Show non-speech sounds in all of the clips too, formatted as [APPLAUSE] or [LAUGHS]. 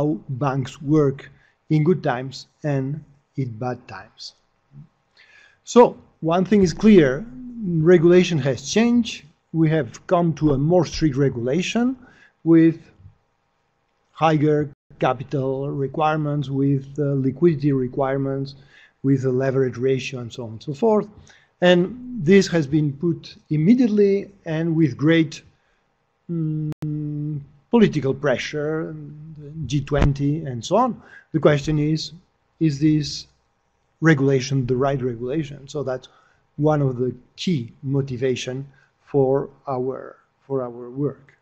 how banks work in good times and in bad times. So one thing is clear, regulation has changed. We have come to a more strict regulation with higher capital requirements, with uh, liquidity requirements, with a leverage ratio and so on and so forth. And this has been put immediately and with great um, political pressure, G20 and so on. The question is, is this regulation the right regulation? So that's one of the key motivation for our for our work.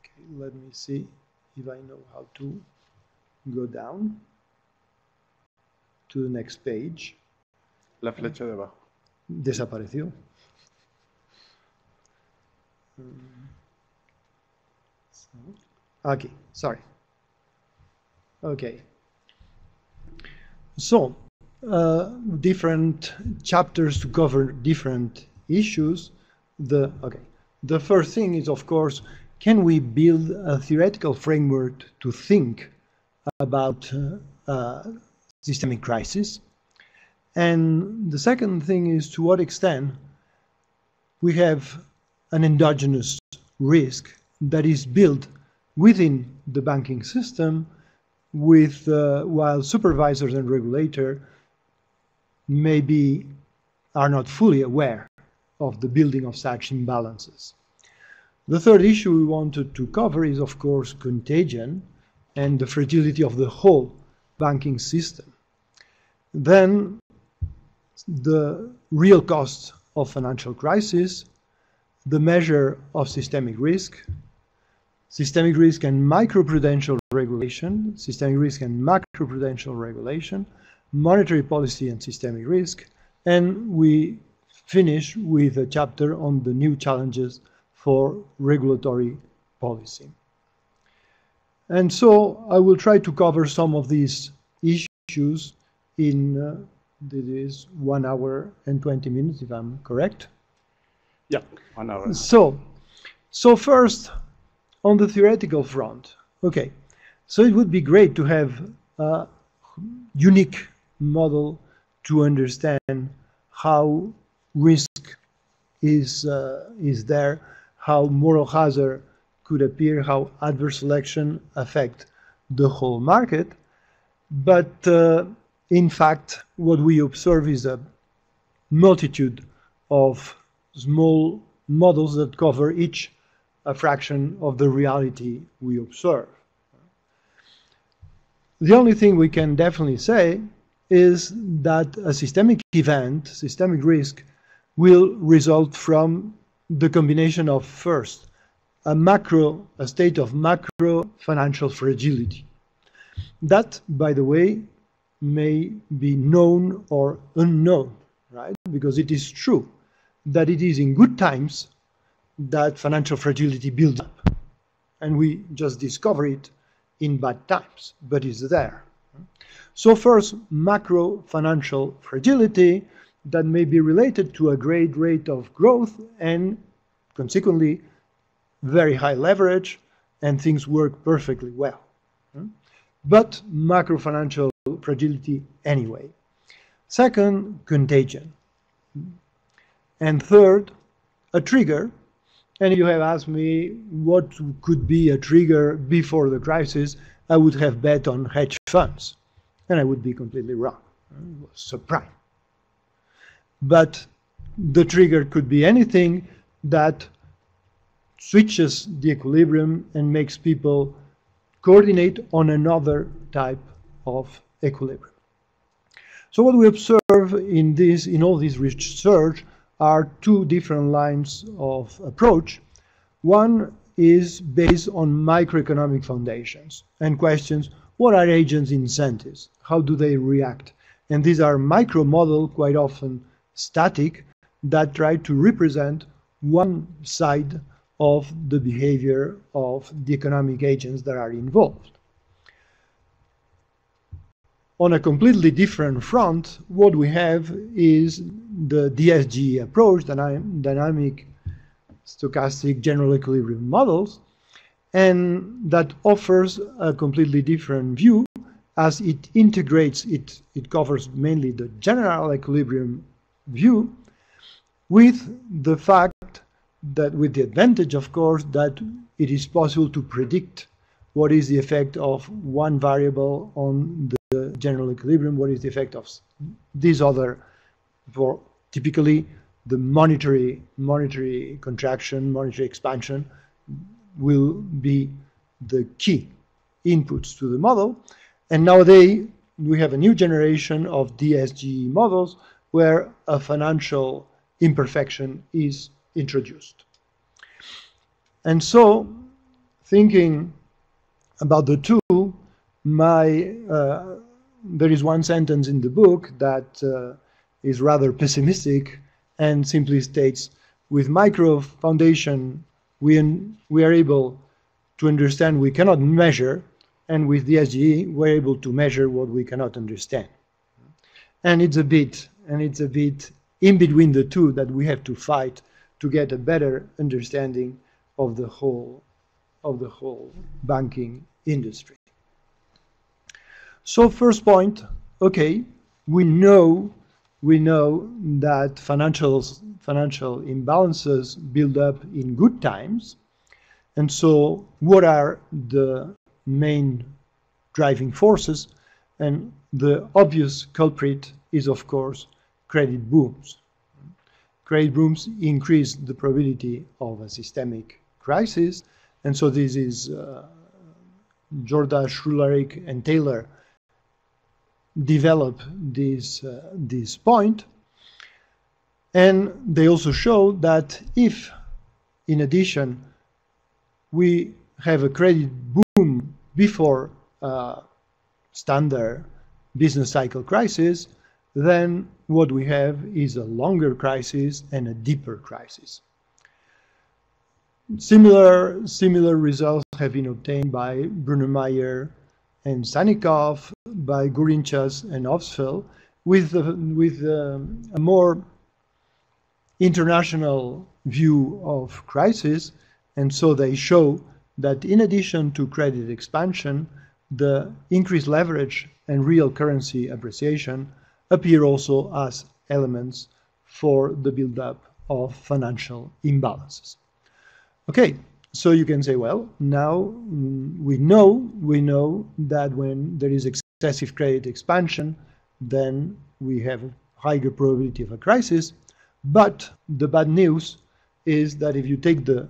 Okay, let me see if I know how to go down to the next page. La flecha de abajo. Desapareció. Mm. Okay, sorry. Okay. So, uh, different chapters to cover different issues. The okay. The first thing is, of course, can we build a theoretical framework to think about uh, uh, systemic crisis? And the second thing is, to what extent we have an endogenous risk that is built within the banking system with uh, while supervisors and regulator maybe are not fully aware of the building of such imbalances. The third issue we wanted to cover is of course contagion and the fragility of the whole banking system. Then the real cost of financial crisis, the measure of systemic risk, systemic risk and microprudential regulation, systemic risk and macroprudential regulation, monetary policy and systemic risk, and we finish with a chapter on the new challenges for regulatory policy. And so I will try to cover some of these issues in uh, this one hour and 20 minutes, if I'm correct. Yeah, one hour. So, so first, on the theoretical front, okay, so it would be great to have a unique model to understand how risk is, uh, is there, how moral hazard could appear, how adverse selection affect the whole market. But uh, in fact, what we observe is a multitude of small models that cover each a fraction of the reality we observe. The only thing we can definitely say is that a systemic event, systemic risk, will result from the combination of first, a macro, a state of macro financial fragility. That, by the way, may be known or unknown, right? Because it is true that it is in good times that financial fragility builds up. And we just discover it in bad times, but it's there. So first, macro financial fragility that may be related to a great rate of growth and consequently very high leverage and things work perfectly well. But macro financial fragility anyway. Second, contagion. And third, a trigger and you have asked me what could be a trigger before the crisis, I would have bet on hedge funds. And I would be completely wrong. It was. But the trigger could be anything that switches the equilibrium and makes people coordinate on another type of equilibrium. So what we observe in this, in all this research, are two different lines of approach. One is based on microeconomic foundations and questions what are agents' incentives? How do they react? And these are micro model, quite often static, that try to represent one side of the behavior of the economic agents that are involved. On a completely different front, what we have is the DSG approach, dynamic stochastic general equilibrium models, and that offers a completely different view as it integrates, it, it covers mainly the general equilibrium view with the fact that, with the advantage, of course, that it is possible to predict what is the effect of one variable on the general equilibrium, what is the effect of this other, for typically the monetary, monetary contraction, monetary expansion will be the key inputs to the model. And nowadays, we have a new generation of DSGE models where a financial imperfection is introduced. And so, thinking about the two, my uh, there is one sentence in the book that uh, is rather pessimistic and simply states, with micro foundation, we, we are able to understand we cannot measure, and with DSGE we're able to measure what we cannot understand. And it's a bit, and it's a bit in between the two that we have to fight to get a better understanding of the whole, of the whole banking industry. So first point, okay, we know we know that financials, financial imbalances build up in good times. And so what are the main driving forces? And the obvious culprit is, of course, credit booms. Credit booms increase the probability of a systemic crisis. And so this is uh, Jorda, and Taylor develop this, uh, this point. And they also show that if, in addition, we have a credit boom before uh, standard business cycle crisis, then what we have is a longer crisis and a deeper crisis. Similar, similar results have been obtained by Brunnermeier and Sannikov by Gourinchas and Obstfeld with, with um, a more international view of crisis. And so they show that in addition to credit expansion, the increased leverage and real currency appreciation appear also as elements for the buildup of financial imbalances. Okay, so you can say, well, now mm, we know we know that when there is excessive credit expansion, then we have higher probability of a crisis. But the bad news is that if you take the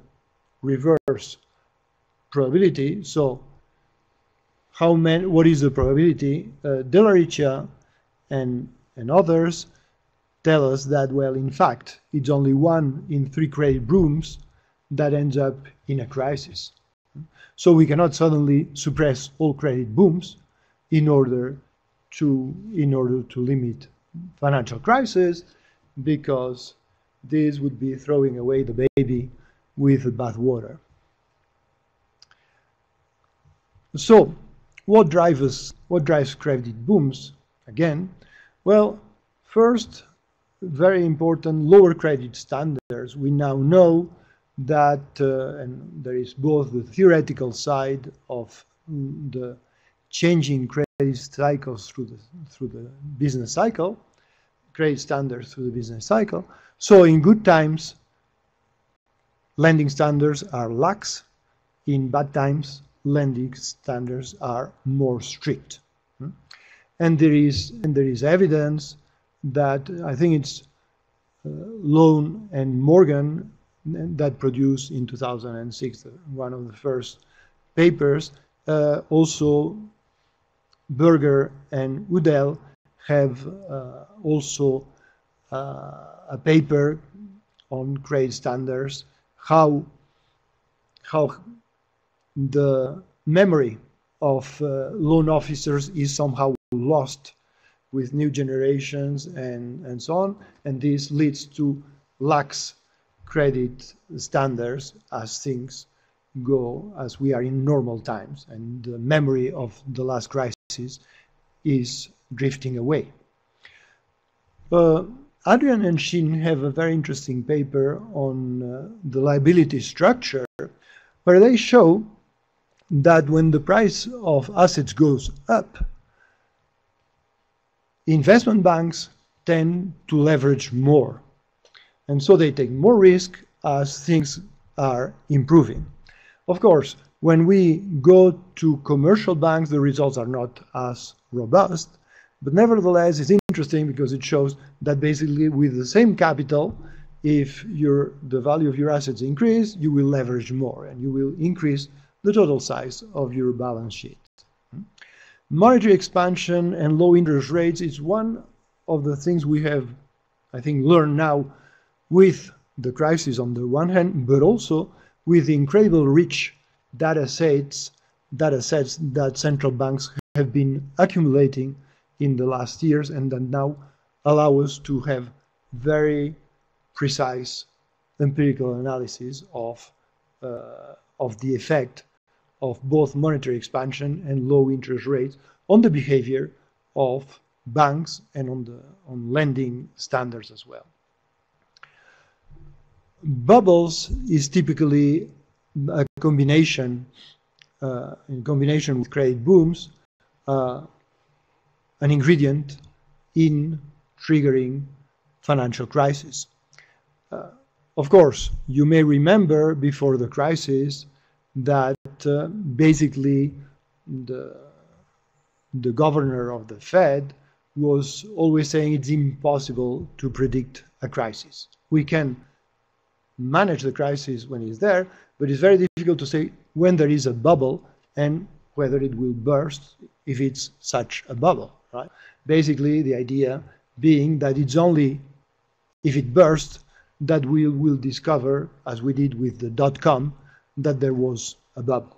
reverse probability, so how many, what is the probability? Uh, Dell'Ariccia and, and others tell us that, well, in fact, it's only one in three credit booms that ends up in a crisis. So we cannot suddenly suppress all credit booms in order to in order to limit financial crisis because this would be throwing away the baby with the bathwater. So, what drives what drives credit booms? Again, well, first, very important, lower credit standards. We now know that, uh, and there is both the theoretical side of the changing credit cycles through the, through the business cycle, credit standards through the business cycle. So in good times, lending standards are lax. In bad times, lending standards are more strict. Hmm? And there is, and there is evidence that I think it's uh, Lown and Morgan that produced in 2006, one of the first papers. Uh, also, Berger and Udell have uh, also uh, a paper on credit standards, how, how the memory of uh, loan officers is somehow lost with new generations and, and so on, and this leads to lax credit standards as things go, as we are in normal times, and the memory of the last crisis is drifting away. Uh, Adrian and Shin have a very interesting paper on uh, the liability structure, where they show that when the price of assets goes up, investment banks tend to leverage more. And so they take more risk as things are improving. Of course, when we go to commercial banks, the results are not as robust. But nevertheless, it's interesting because it shows that basically with the same capital, if your, the value of your assets increase, you will leverage more and you will increase the total size of your balance sheet. Monetary expansion and low interest rates is one of the things we have, I think, learned now with the crisis on the one hand, but also with the incredible rich data sets, data sets that central banks have been accumulating in the last years and that now allow us to have very precise empirical analysis of, uh, of the effect of both monetary expansion and low interest rates on the behavior of banks and on the on lending standards as well. Bubbles is typically a combination, uh, in combination with credit booms, uh, an ingredient in triggering financial crisis. Uh, of course, you may remember before the crisis that uh, basically the, the governor of the Fed was always saying it's impossible to predict a crisis. We can manage the crisis when it's there, but it's very difficult to say when there is a bubble and whether it will burst if it's such a bubble, right? Basically, the idea being that it's only if it bursts that we will discover, as we did with the dot-com, that there was a bubble.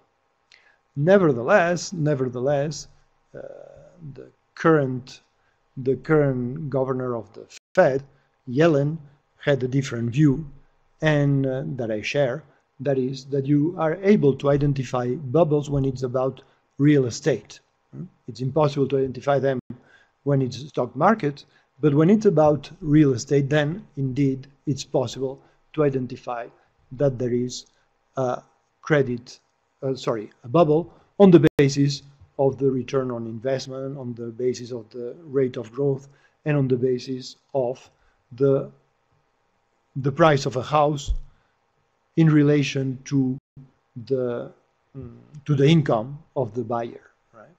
Nevertheless, nevertheless, uh, the current the current governor of the Fed, Yellen, had a different view, and uh, that I share. That is that you are able to identify bubbles when it's about real estate. It's impossible to identify them when it's stock market, but when it's about real estate, then indeed it's possible to identify that there is a credit, uh, sorry, a bubble on the basis of the return on investment, on the basis of the rate of growth, and on the basis of the, the price of a house in relation to the, to the income of the buyer. Right?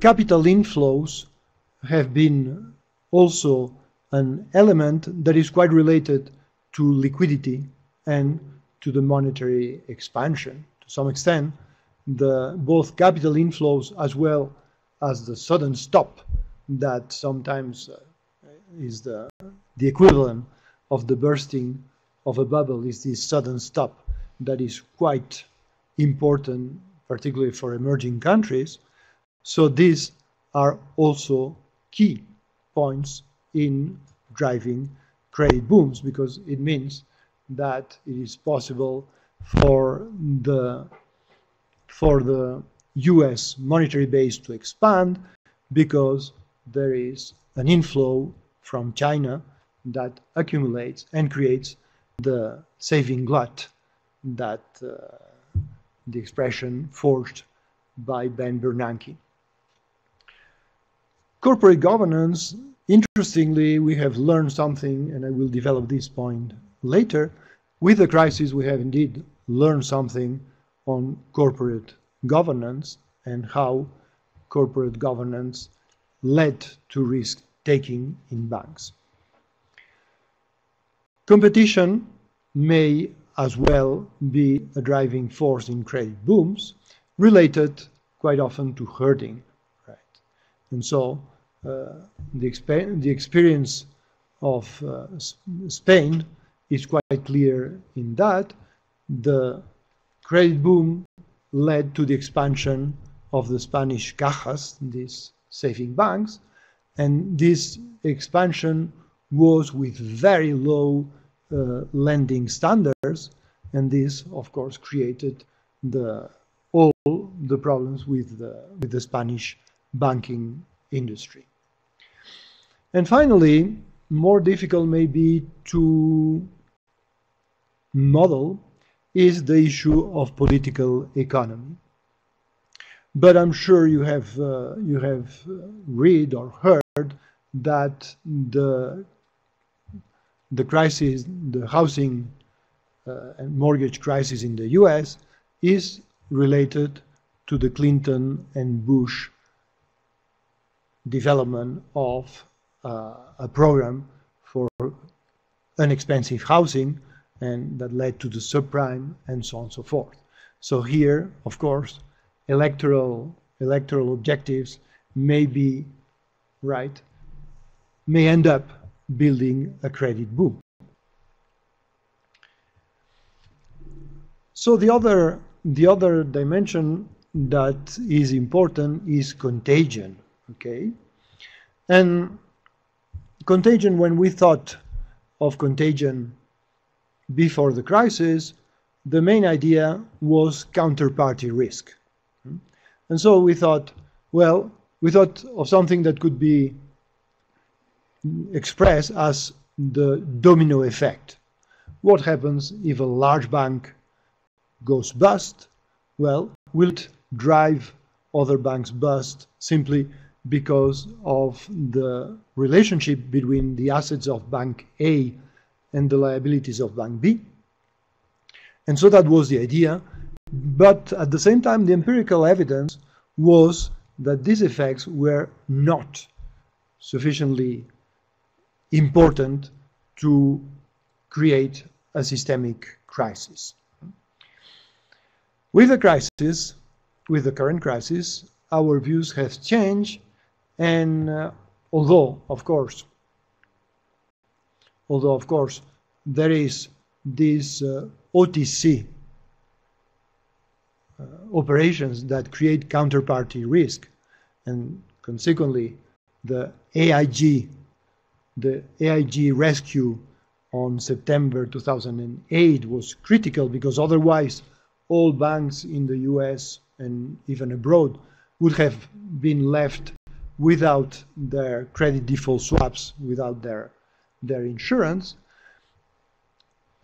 Capital inflows have been also an element that is quite related to liquidity and to the monetary expansion to some extent the both capital inflows as well as the sudden stop that sometimes uh, is the the equivalent of the bursting of a bubble is this sudden stop that is quite important particularly for emerging countries. So these are also key points in driving credit booms because it means that it is possible for the for the US monetary base to expand because there is an inflow from China that accumulates and creates the saving glut that uh, the expression forged by Ben Bernanke. Corporate governance, interestingly, we have learned something, and I will develop this point later. With the crisis, we have indeed learned something on corporate governance and how corporate governance led to risk taking in banks. Competition may as well be a driving force in credit booms, related quite often to herding. Right? And so uh, the, the, experience of uh, Spain is quite clear in that the credit boom led to the expansion of the Spanish cajas, these saving banks, and this expansion was with very low uh, lending standards, and this, of course, created the all the problems with the with the Spanish banking industry. And finally, more difficult maybe to model is the issue of political economy. But I'm sure you have uh, you have read or heard that the the crisis, the housing uh, and mortgage crisis in the U.S. is related to the Clinton and Bush development of uh, a program for inexpensive housing and that led to the subprime and so on and so forth. So here, of course, electoral electoral objectives may be right, may end up building a credit boom. So the other the other dimension that is important is contagion. Okay, and contagion when we thought of contagion before the crisis, the main idea was counterparty risk. And so we thought, well, we thought of something that could be expressed as the domino effect. What happens if a large bank goes bust? Well, will it drive other banks bust simply because of the relationship between the assets of Bank A and the liabilities of Bank B. And so that was the idea. But at the same time, the empirical evidence was that these effects were not sufficiently important to create a systemic crisis. With the crisis, with the current crisis, our views have changed and uh, although, of course, although of course there is this uh, OTC uh, operations that create counterparty risk, and consequently the AIG, the AIG rescue on September 2008 was critical because otherwise all banks in the US and even abroad would have been left without their credit default swaps, without their, their insurance.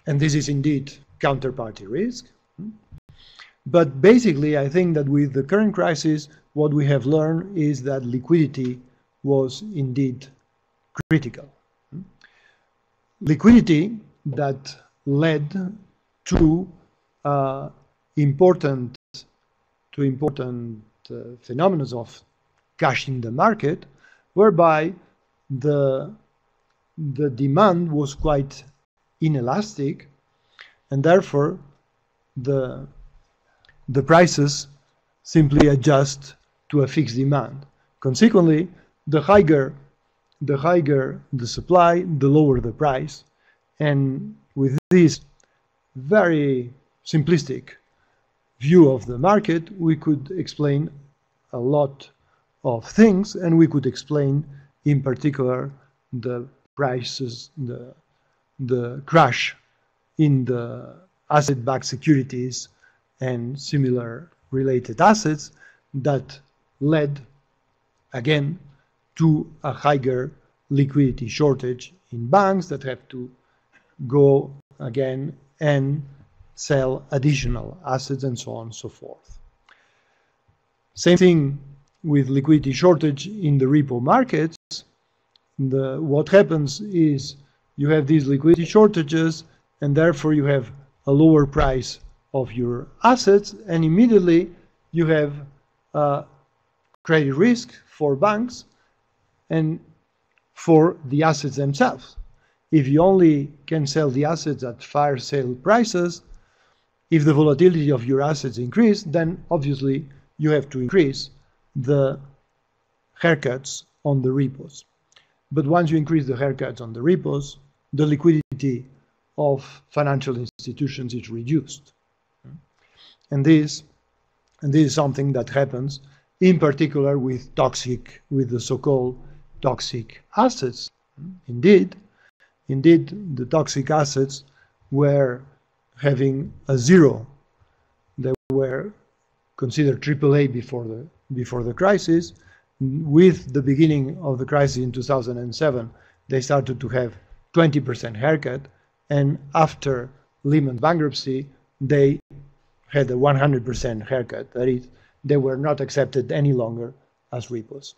And this is indeed counterparty risk. But basically, I think that with the current crisis, what we have learned is that liquidity was indeed critical. Liquidity that led to uh, important to important uh, phenomena of cash in the market, whereby the, the demand was quite inelastic, and therefore the, the prices simply adjust to a fixed demand. Consequently, the higher the higher the supply, the lower the price. And with this very simplistic view of the market, we could explain a lot of things, and we could explain in particular the prices, the, the crash in the asset-backed securities and similar related assets that led again to a higher liquidity shortage in banks that have to go again and sell additional assets and so on and so forth. Same thing with liquidity shortage in the repo markets, the, what happens is you have these liquidity shortages and therefore you have a lower price of your assets and immediately you have uh, credit risk for banks and for the assets themselves. If you only can sell the assets at fire sale prices, if the volatility of your assets increase, then obviously you have to increase the haircuts on the repos. But once you increase the haircuts on the repos, the liquidity of financial institutions is reduced. And this, and this is something that happens in particular with toxic, with the so-called toxic assets. Indeed, indeed, the toxic assets were having a zero. They were considered AAA before the before the crisis. With the beginning of the crisis in 2007, they started to have 20% haircut, and after Lehman bankruptcy, they had a 100% haircut. That is, they were not accepted any longer as repos.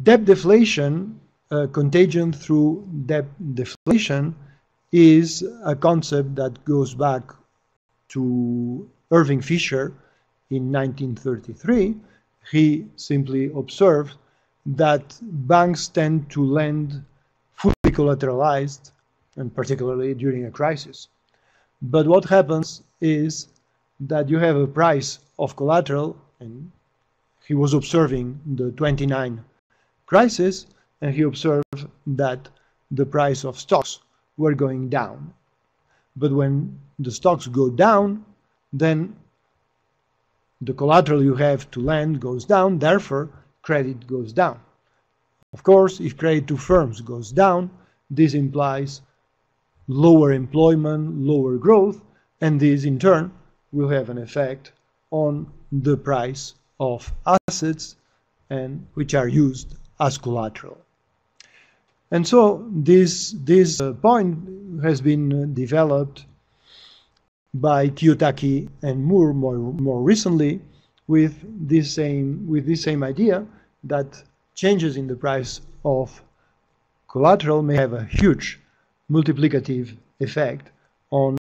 Debt deflation, uh, contagion through debt deflation, is a concept that goes back to Irving Fisher in 1933. He simply observed that banks tend to lend fully collateralized, and particularly during a crisis. But what happens is that you have a price of collateral, and he was observing the 29 crisis, and he observed that the price of stocks were going down. But when the stocks go down, then the collateral you have to lend goes down, therefore credit goes down. Of course, if credit to firms goes down, this implies lower employment, lower growth, and this in turn will have an effect on the price of assets and which are used as collateral. And so this, this uh, point has been uh, developed by Kiyotaki and Moore more, more recently with this same with this same idea that changes in the price of collateral may have a huge multiplicative effect on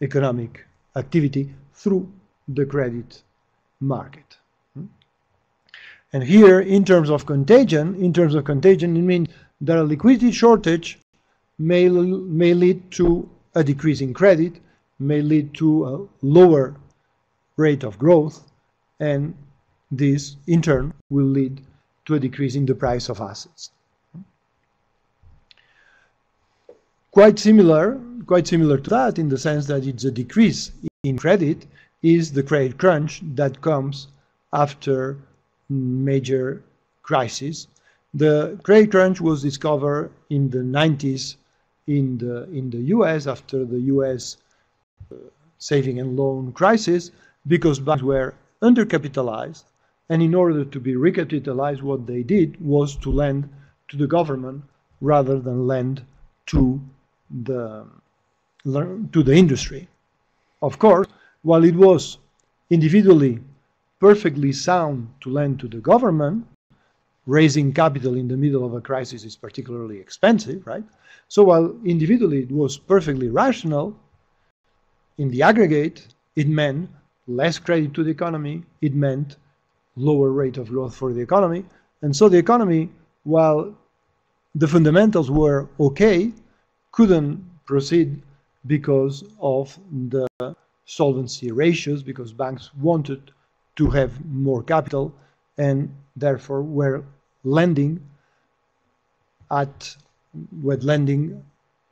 economic activity through the credit market. And here, in terms of contagion, in terms of contagion, it means that a liquidity shortage may, may lead to a decrease in credit, may lead to a lower rate of growth, and this, in turn, will lead to a decrease in the price of assets. Quite similar, quite similar to that in the sense that it's a decrease in credit is the credit crunch that comes after major crises. The credit crunch was discovered in the 90s in the, in the US after the US uh, saving and loan crisis because banks were undercapitalized and in order to be recapitalized what they did was to lend to the government rather than lend to the to the industry. Of course, while it was individually perfectly sound to lend to the government, raising capital in the middle of a crisis is particularly expensive, right? So while individually it was perfectly rational, in the aggregate, it meant less credit to the economy, it meant lower rate of growth for the economy. And so the economy, while the fundamentals were okay, couldn't proceed because of the solvency ratios, because banks wanted to have more capital and therefore were lending at with lending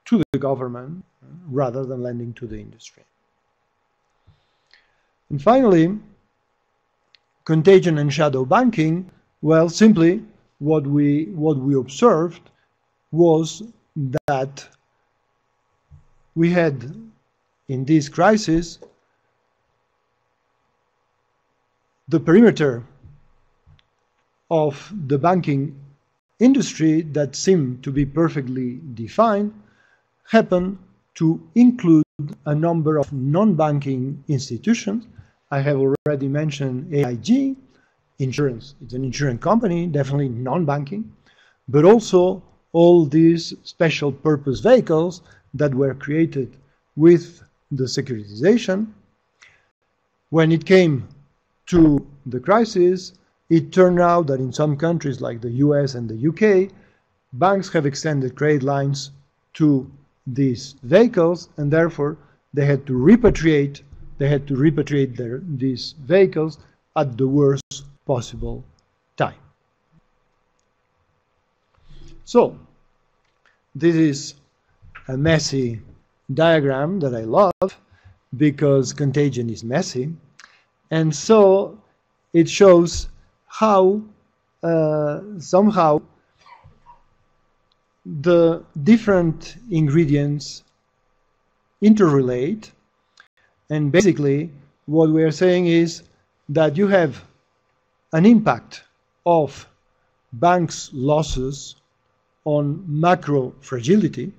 to the government rather than lending to the industry. And finally, contagion and shadow banking, well, simply what we, what we observed was that we had in this crisis the perimeter of the banking industry that seemed to be perfectly defined happened to include a number of non-banking institutions. I have already mentioned AIG, insurance. It's an insurance company, definitely non-banking, but also all these special purpose vehicles that were created with the securitization. When it came to the crisis, it turned out that in some countries like the US and the UK, banks have extended credit lines to these vehicles and therefore they had to repatriate they had to repatriate their, these vehicles at the worst possible time. So this is a messy diagram that I love because contagion is messy and so it shows how uh, somehow the different ingredients interrelate. And basically what we are saying is that you have an impact of banks losses on macro fragility.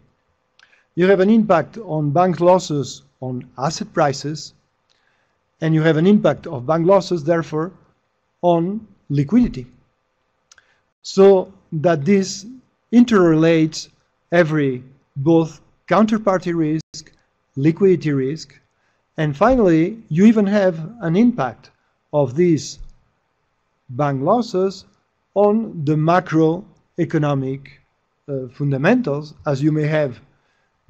You have an impact on bank losses on asset prices, and you have an impact of bank losses, therefore, on liquidity. So that this interrelates every both counterparty risk, liquidity risk, and finally, you even have an impact of these bank losses on the macroeconomic uh, fundamentals, as you may have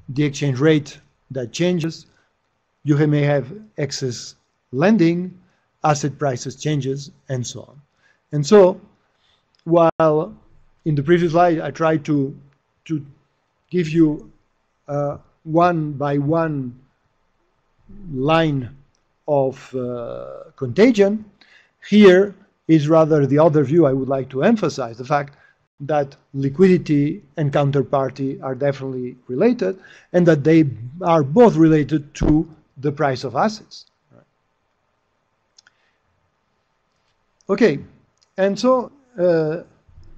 the exchange rate that changes, you may have excess lending, asset prices changes, and so on. And so, while in the previous slide I tried to, to give you uh, one by one line of uh, contagion, here is rather the other view I would like to emphasize, the fact that liquidity and counterparty are definitely related and that they are both related to the price of assets. Okay, and so uh,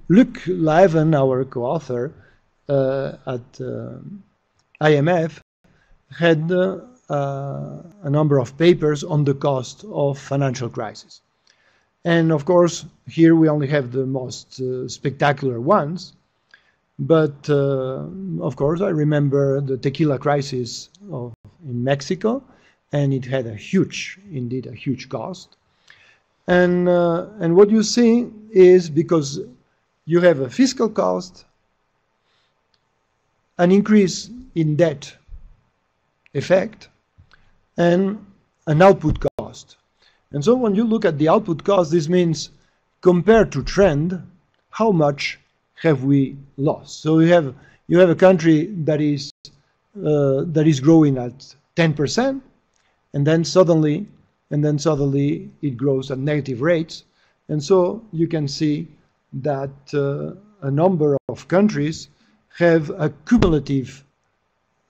Luc Laeven, our co-author uh, at uh, IMF, had uh, a number of papers on the cost of financial crisis. And of course, here we only have the most uh, spectacular ones. But uh, of course, I remember the tequila crisis of, in Mexico, and it had a huge, indeed, a huge cost. And, uh, and what you see is because you have a fiscal cost, an increase in debt effect, and an output cost. And so when you look at the output cost, this means compared to trend, how much have we lost? So you have you have a country that is uh, that is growing at 10%, and then suddenly and then suddenly it grows at negative rates, and so you can see that uh, a number of countries have a cumulative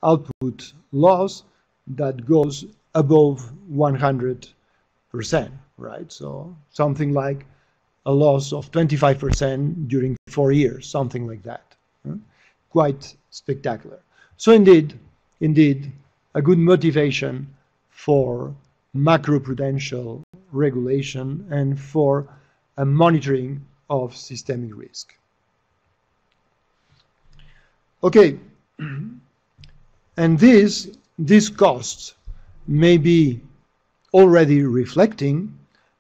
output loss that goes above 100 percent, right? So something like a loss of 25% during four years, something like that. Quite spectacular. So indeed, indeed, a good motivation for macroprudential regulation and for a monitoring of systemic risk. Okay, and this, these costs may be already reflecting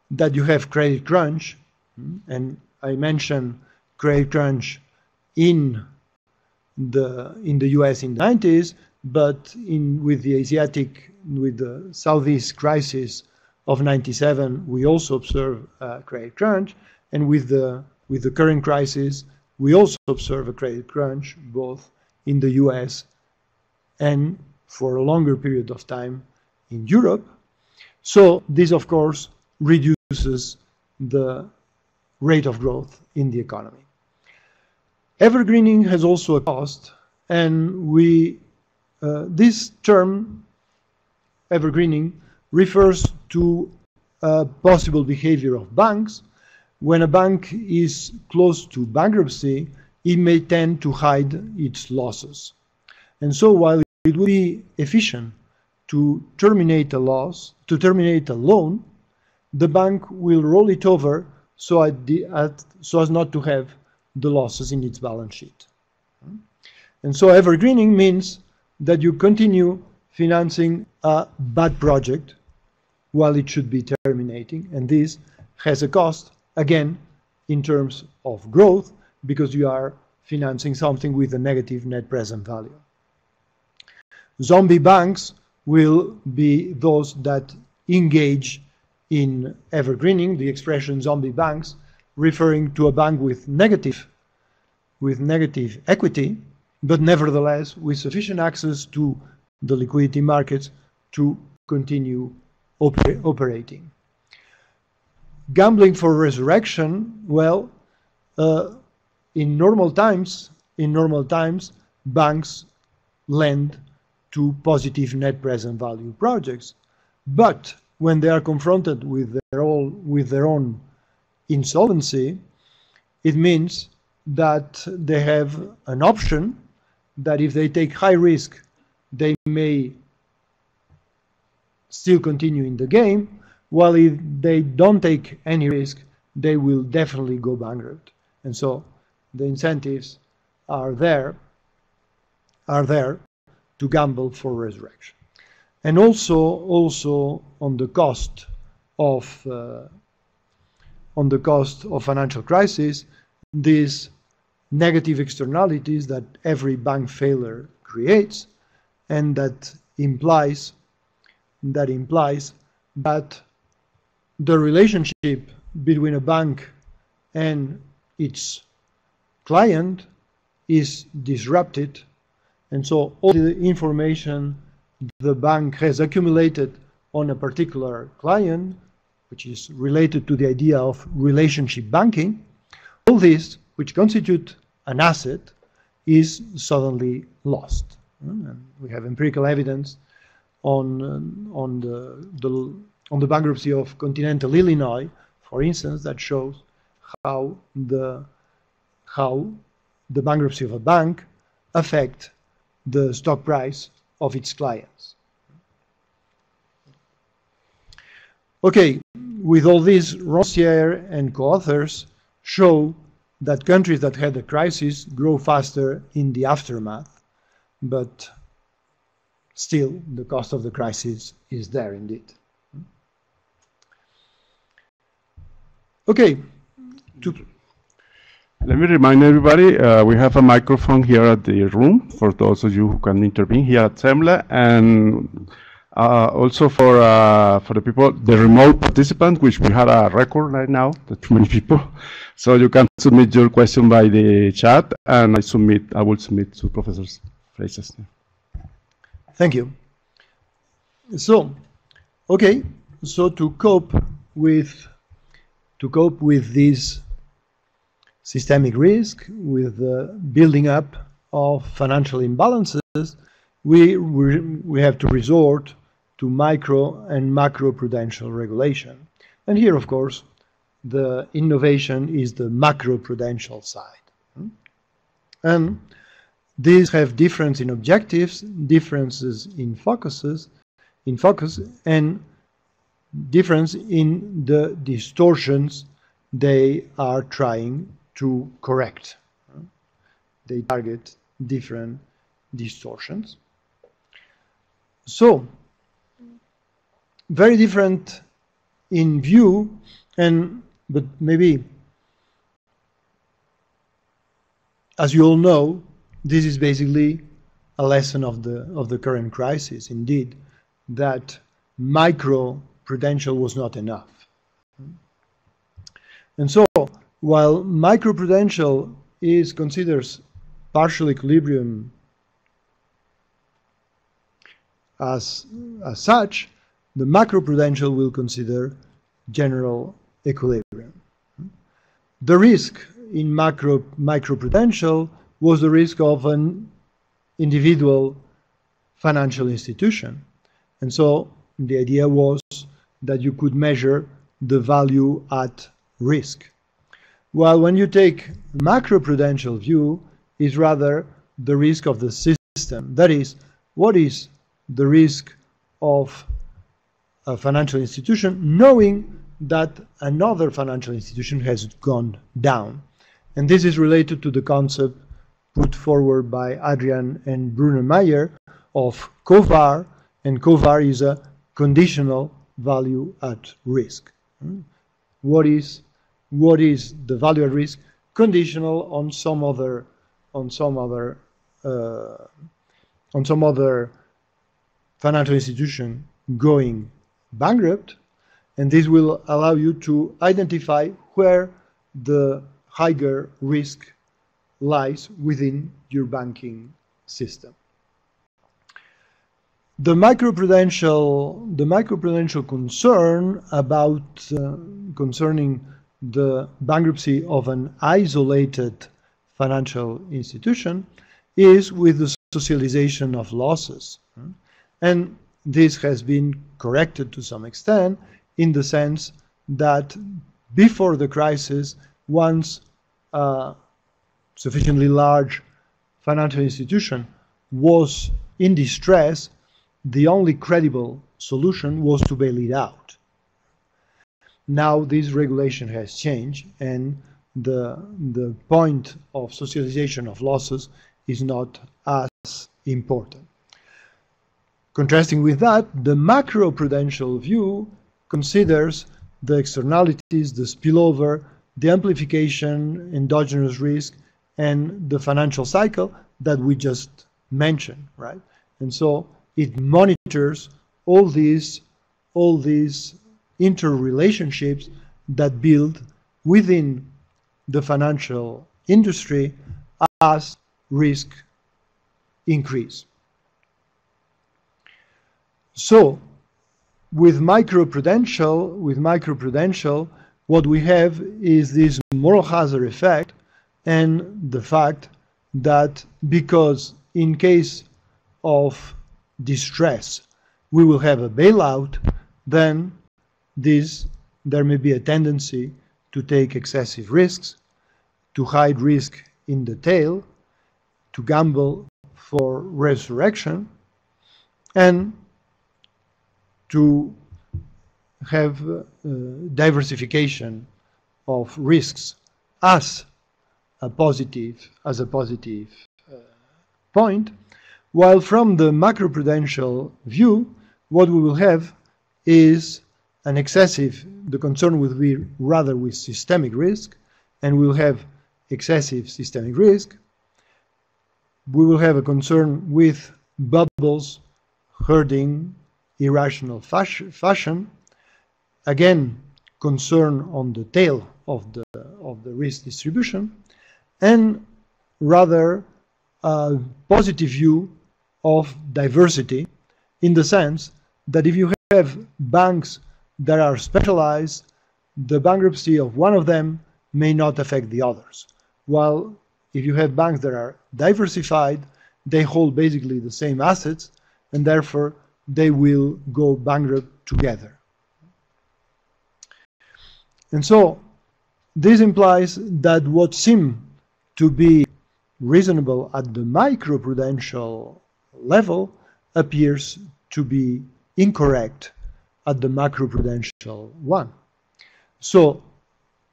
that you have credit crunch, hmm, and I mentioned credit crunch in the in the U.S. in the 90s, but in with the Asiatic with the Southeast crisis of 97, we also observe a credit crunch, and with the with the current crisis, we also observe a credit crunch both in the U.S. and for a longer period of time in Europe. So this, of course, reduces the rate of growth in the economy. Evergreening has also a cost, and we uh, this term, evergreening, refers to a possible behavior of banks. When a bank is close to bankruptcy, it may tend to hide its losses. And so while it would be efficient to terminate a loss, to terminate a loan, the bank will roll it over so, the, at, so as not to have the losses in its balance sheet. And so evergreening means that you continue financing a bad project while it should be terminating. And this has a cost, again, in terms of growth, because you are financing something with a negative net present value. Zombie banks will be those that engage in evergreening, the expression zombie banks, referring to a bank with negative, with negative equity, but nevertheless with sufficient access to the liquidity markets to continue oper operating. Gambling for resurrection, well, uh, in normal times, in normal times, banks lend to positive net present value projects. But when they are confronted with their, all, with their own insolvency, it means that they have an option that if they take high risk, they may still continue in the game, while if they don't take any risk, they will definitely go bankrupt. And so the incentives are there, are there to gamble for resurrection. And also, also on the cost of uh, on the cost of financial crisis, these negative externalities that every bank failure creates, and that implies that implies that the relationship between a bank and its client is disrupted. And so all the information the bank has accumulated on a particular client which is related to the idea of relationship banking all this which constitute an asset is suddenly lost hmm? and we have empirical evidence on uh, on the, the on the bankruptcy of Continental Illinois, for instance, that shows how the how the bankruptcy of a bank affects the stock price of its clients. Okay, with all this, Rancière and co-authors show that countries that had a crisis grow faster in the aftermath, but still the cost of the crisis is there indeed. Okay. To Let me remind everybody, uh, we have a microphone here at the room for those of you who can intervene here at CEMLA, and uh, also for uh, for the people, the remote participant, which we had a record right now, too many people. So you can submit your question by the chat, and I submit, I will submit to Professor. Thank you. So, okay, so to cope with to cope with this systemic risk, with the building up of financial imbalances, we, we have to resort to micro and macro prudential regulation. And here, of course, the innovation is the macro prudential side. And these have difference in objectives, differences in focuses, in focus, and difference in the distortions they are trying to correct. They target different distortions. So, very different in view, and but maybe, as you all know, this is basically a lesson of the of the current crisis. Indeed, that micro prudential was not enough. And so, while microprudential is considered partial equilibrium as, as such, the macroprudential will consider general equilibrium. The risk in macro microprudential was the risk of an individual financial institution. And so the idea was that you could measure the value at risk. While when you take macroprudential view is rather the risk of the system. That is, what is the risk of a financial institution knowing that another financial institution has gone down. And this is related to the concept put forward by Adrian and Brunnermeier of COVAR, and COVAR is a conditional value at risk. What is what is the value at risk conditional on some other on some other uh, on some other financial institution going bankrupt, and this will allow you to identify where the higher risk lies within your banking system. The microprudential, the microprudential concern about uh, concerning the bankruptcy of an isolated financial institution is with the socialization of losses. And this has been corrected to some extent in the sense that before the crisis, once a sufficiently large financial institution was in distress, the only credible solution was to bail it out. Now this regulation has changed and the, the point of socialization of losses is not as important. Contrasting with that, the macro-prudential view considers the externalities, the spillover, the amplification, endogenous risk, and the financial cycle that we just mentioned, right? And so it monitors all these, all these interrelationships that build within the financial industry as risk increase. So with microprudential, with microprudential, what we have is this moral hazard effect and the fact that because in case of distress we will have a bailout, then this there may be a tendency to take excessive risks, to hide risk in the tail, to gamble for resurrection, and to have uh, diversification of risks as a positive as a positive uh, point, while from the macroprudential view, what we will have is an excessive, the concern will be rather with systemic risk, and we will have excessive systemic risk. We will have a concern with bubbles hurting irrational fashion. Again, concern on the tail of the, of the risk distribution, and rather a positive view of diversity in the sense that if you have banks that are specialized, the bankruptcy of one of them may not affect the others. While if you have banks that are diversified, they hold basically the same assets and therefore they will go bankrupt together. And so this implies that what seemed to be reasonable at the microprudential level appears to be incorrect at the macroprudential one. So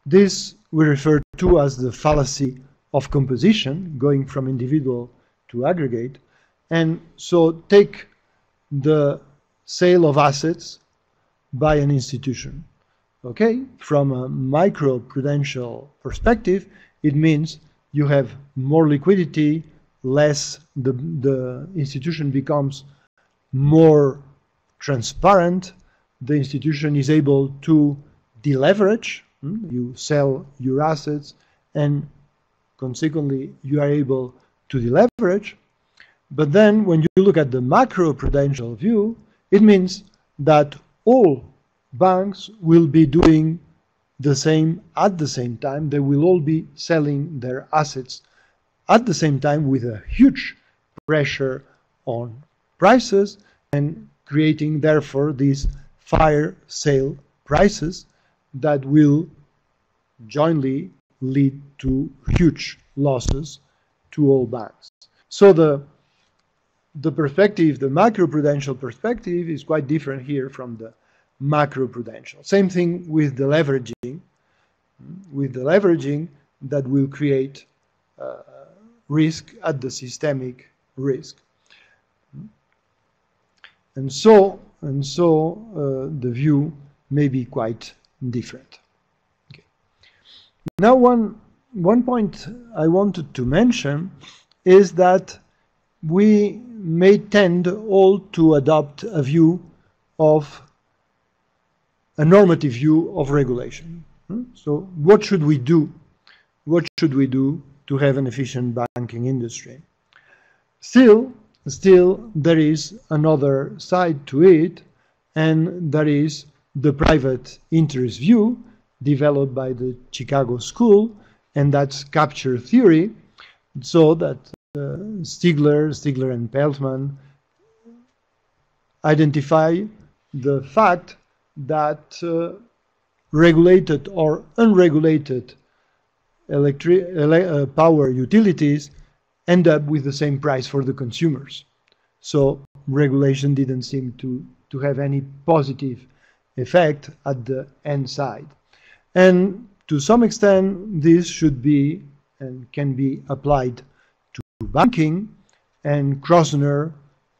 this we refer to as the fallacy of composition, going from individual to aggregate. And so take the sale of assets by an institution. Okay, from a micro prudential perspective, it means you have more liquidity, less the, the institution becomes more transparent, the institution is able to deleverage, hmm? you sell your assets, and consequently you are able to deleverage. But then when you look at the macro prudential view, it means that all banks will be doing the same at the same time. They will all be selling their assets at the same time with a huge pressure on prices and creating therefore these fire sale prices that will jointly lead to huge losses to all banks. So the the perspective, the macro-prudential perspective is quite different here from the macro-prudential. Same thing with the leveraging, with the leveraging that will create uh, risk at the systemic risk. And so and so uh, the view may be quite different. Okay. Now one, one point I wanted to mention is that we may tend all to adopt a view of a normative view of regulation. Hmm? So what should we do? What should we do to have an efficient banking industry? Still, Still, there is another side to it, and that is the private interest view developed by the Chicago School, and that's capture theory. So that Stigler, Stigler and Peltzman identify the fact that uh, regulated or unregulated electric ele uh, power utilities end up with the same price for the consumers. So regulation didn't seem to to have any positive effect at the end side. And to some extent, this should be and can be applied banking. And Kroszner,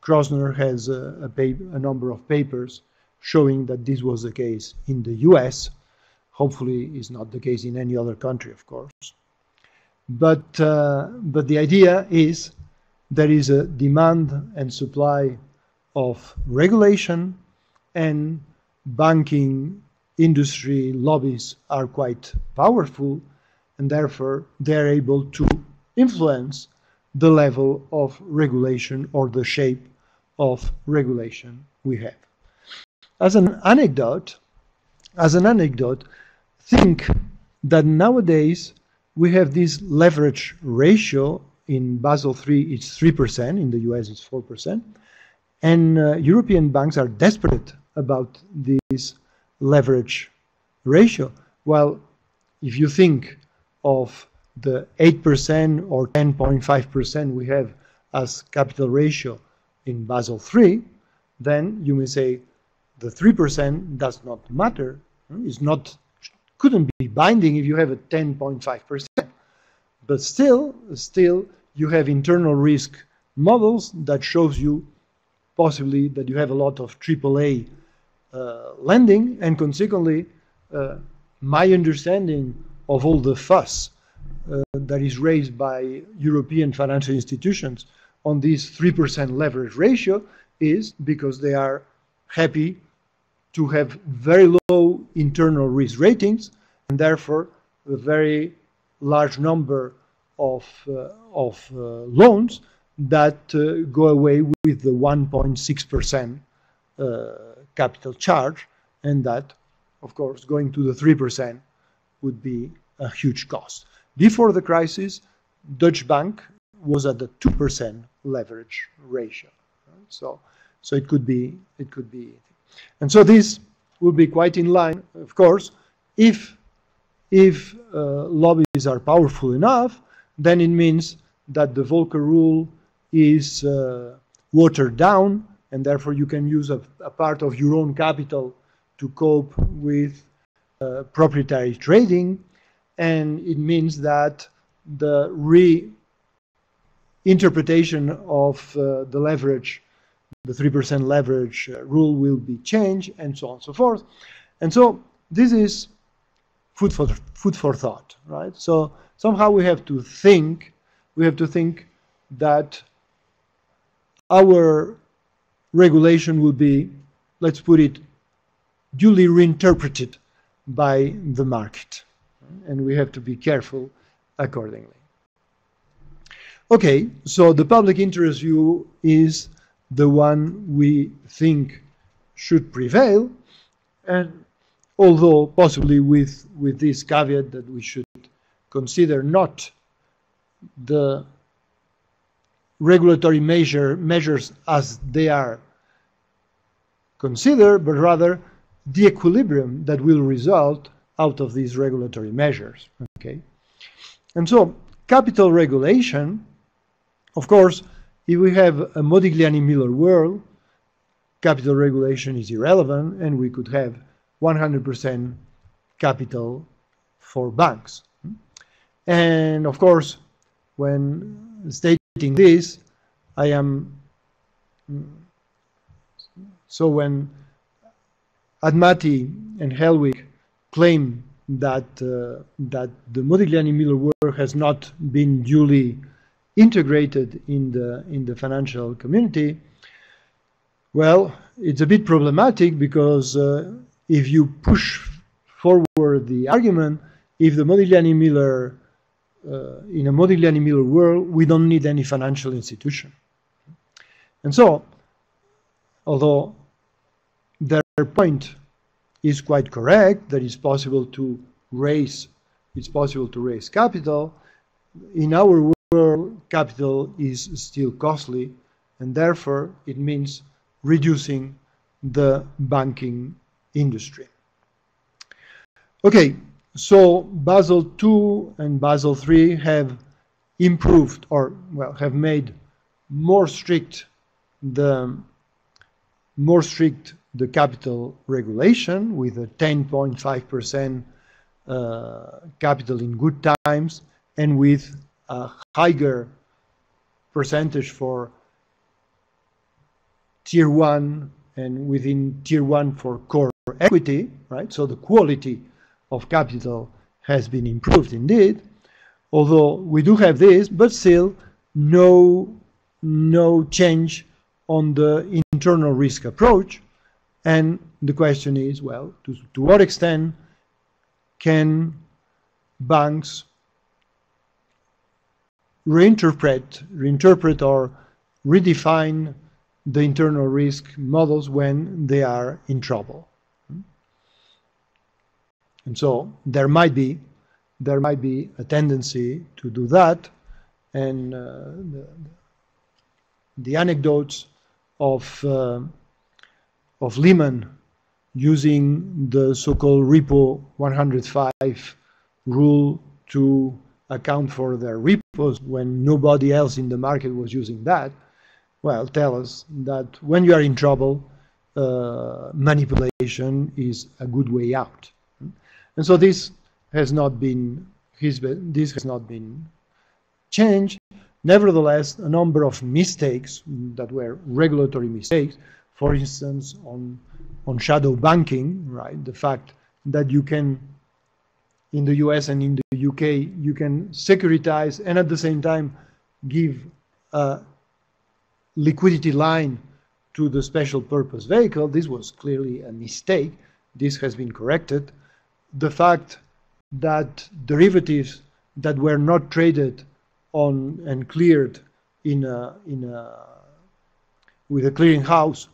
Kroszner has a, a, a number of papers showing that this was the case in the US. Hopefully, is not the case in any other country, of course. But, uh, but the idea is there is a demand and supply of regulation and banking industry lobbies are quite powerful and therefore they're able to influence the level of regulation or the shape of regulation we have. As an anecdote, as an anecdote, think that nowadays we have this leverage ratio in Basel III it's 3%, in the US it's 4%, and uh, European banks are desperate about this leverage ratio. Well, if you think of the 8% or 10.5% we have as capital ratio in Basel III, then you may say the 3% does not matter. It's not, couldn't be binding if you have a 10.5%. But still, still, you have internal risk models that shows you possibly that you have a lot of AAA uh, lending, and consequently, uh, my understanding of all the fuss that is raised by European financial institutions on this 3% leverage ratio is because they are happy to have very low internal risk ratings and therefore a very large number of, uh, of uh, loans that uh, go away with the 1.6% capital charge, and that, of course, going to the 3% would be a huge cost. Before the crisis, Deutsche Bank was at the 2% leverage ratio. Right? So, so it could be, it could be, and so this will be quite in line, of course, if if uh, lobbies are powerful enough, then it means that the Volcker rule is uh, watered down, and therefore you can use a, a, part of your own capital to cope with uh, proprietary trading, and it means that the reinterpretation of uh, the leverage, the 3% leverage uh, rule will be changed, and so on and so forth. And so this is food for, food for thought, right? So somehow we have to think, we have to think that our regulation will be, let's put it, duly reinterpreted by the market. And we have to be careful accordingly. Okay, so the public interest view is the one we think should prevail. And although possibly with, with this caveat that we should consider not the regulatory measure, measures as they are considered, but rather the equilibrium that will result out of these regulatory measures. Okay, and so capital regulation, of course, if we have a Modigliani-Miller world, capital regulation is irrelevant, and we could have 100% capital for banks. And of course, when stating this, I am so when Admati and Hellwig claim that uh, that the Modigliani-Miller work has not been duly integrated in the in the financial community, well, it's a bit problematic because uh, if you push forward the argument, if the Modigliani-Miller, uh, in a Modigliani-Miller world, we don't need any financial institution. And so, although their point is quite correct, that it's possible to raise, it's possible to raise capital, in our world, capital is still costly, and therefore it means reducing the banking industry. Okay, so Basel II and Basel III have improved or well have made more strict the more strict the capital regulation with a 10.5% uh, capital in good times and with a higher percentage for tier one and within tier one for core equity, right? So the quality of capital has been improved indeed. Although we do have this, but still no, no change on the internal risk approach. And the question is, well, to, to what extent can banks reinterpret, reinterpret or redefine the internal risk models when they are in trouble. And so there might be there might be a tendency to do that, and uh, the, the, anecdotes of uh, of Lehman using the so-called repo 105 rule to account for their repos when nobody else in the market was using that, well, tell us that when you are in trouble, uh, manipulation is a good way out. And so this has not been his, this has not been changed. Nevertheless, a number of mistakes that were regulatory mistakes, for instance, on on shadow banking, right? The fact that you can in the US and in the UK, you can securitize and at the same time give a liquidity line to the special purpose vehicle. This was clearly a mistake. This has been corrected. The fact that derivatives that were not traded on and cleared in a, in a, with a clearing house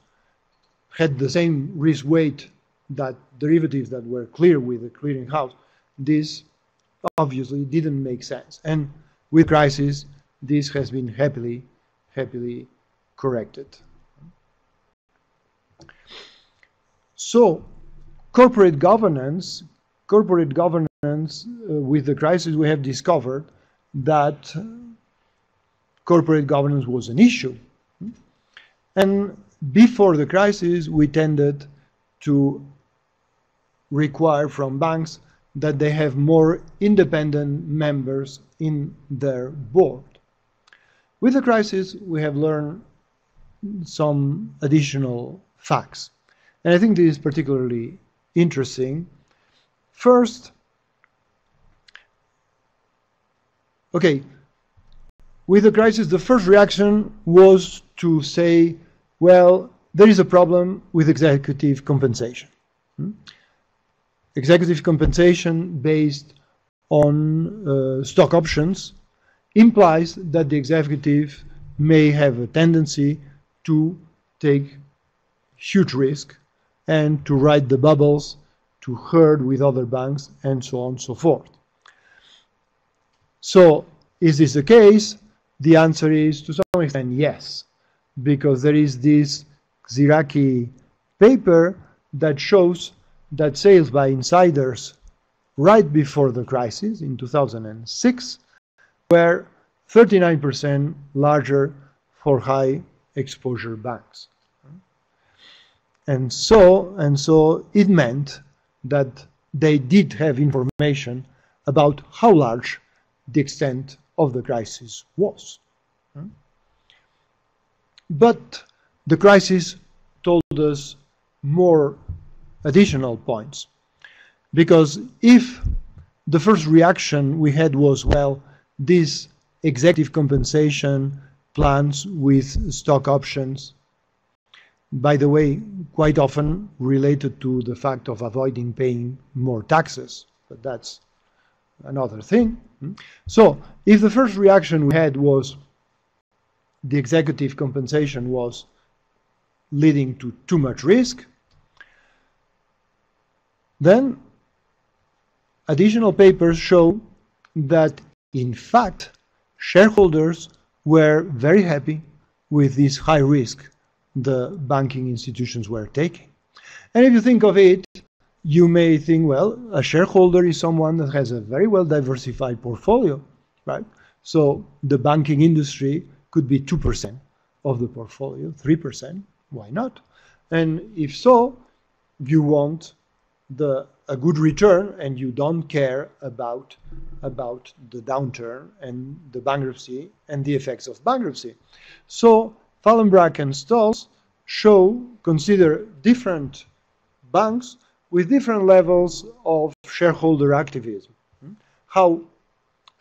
had the same risk weight that derivatives that were cleared with a clearing house this obviously didn't make sense. And with crisis, this has been happily, happily corrected. So, corporate governance, corporate governance uh, with the crisis, we have discovered that corporate governance was an issue. And before the crisis, we tended to require from banks that they have more independent members in their board. With the crisis, we have learned some additional facts. And I think this is particularly interesting. First, okay, with the crisis, the first reaction was to say, well, there is a problem with executive compensation. Hmm? executive compensation based on uh, stock options implies that the executive may have a tendency to take huge risk and to ride the bubbles, to herd with other banks, and so on and so forth. So, is this the case? The answer is to some extent yes, because there is this Cziraki paper that shows that sales by insiders right before the crisis in 2006 were 39% larger for high exposure banks. And so, and so it meant that they did have information about how large the extent of the crisis was. But the crisis told us more additional points. Because if the first reaction we had was, well, these executive compensation plans with stock options, by the way, quite often related to the fact of avoiding paying more taxes, but that's another thing. So if the first reaction we had was the executive compensation was leading to too much risk, then additional papers show that in fact shareholders were very happy with this high risk the banking institutions were taking. And if you think of it, you may think, well, a shareholder is someone that has a very well diversified portfolio, right? So the banking industry could be 2% of the portfolio, 3%, why not? And if so, you want the a good return and you don't care about about the downturn and the bankruptcy and the effects of bankruptcy. So Fahlenbrach and Stulz show consider different banks with different levels of shareholder activism. Hmm? How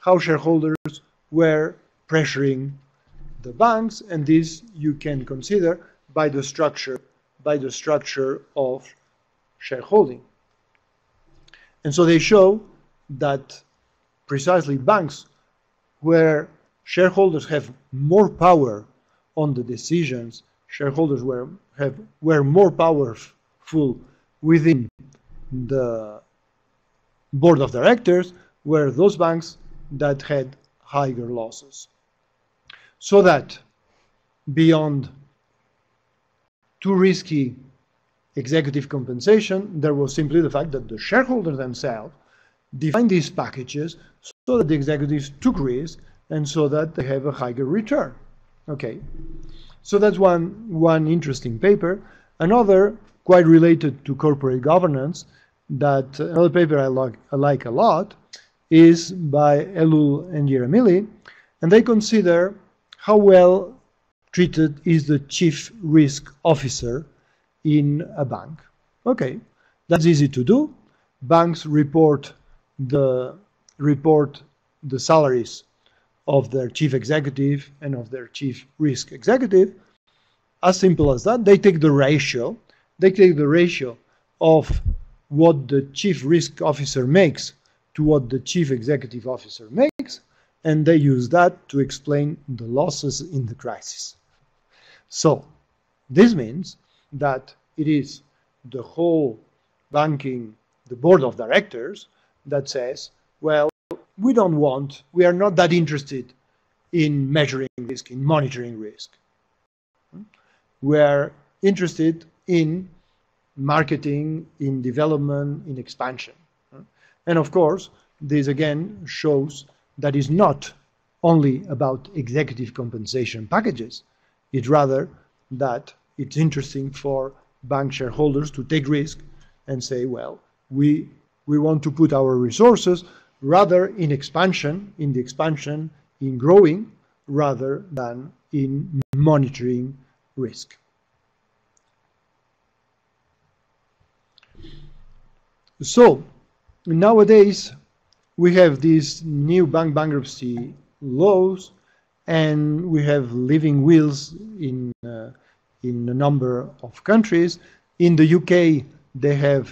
how shareholders were pressuring the banks, and this you can consider by the structure by the structure of shareholding. And so they show that precisely banks where shareholders have more power on the decisions, shareholders were, have, were more powerful within the board of directors, were those banks that had higher losses. So that beyond too risky executive compensation, there was simply the fact that the shareholders themselves defined these packages so that the executives took risk and so that they have a higher return. Okay, so that's one, one interesting paper. Another, quite related to corporate governance, that uh, another paper I like, I like a lot, is by Ellul and Yerramilli, and they consider how well treated is the chief risk officer in a bank. Okay, that's easy to do. Banks report the report the salaries of their chief executive and of their chief risk executive. As simple as that. They take the ratio. They take the ratio of what the chief risk officer makes to what the chief executive officer makes, and they use that to explain the losses in the crisis. So, this means that it is the whole banking, the board of directors that says, well, we don't want, we are not that interested in measuring risk, in monitoring risk. We are interested in marketing, in development, in expansion. And of course, this again shows that is not only about executive compensation packages. It's rather that it's interesting for bank shareholders to take risk and say, well, we, we want to put our resources rather in expansion, in the expansion, in growing, rather than in monitoring risk. So nowadays we have these new bank bankruptcy laws and we have living wills in uh, in a number of countries. In the UK, they have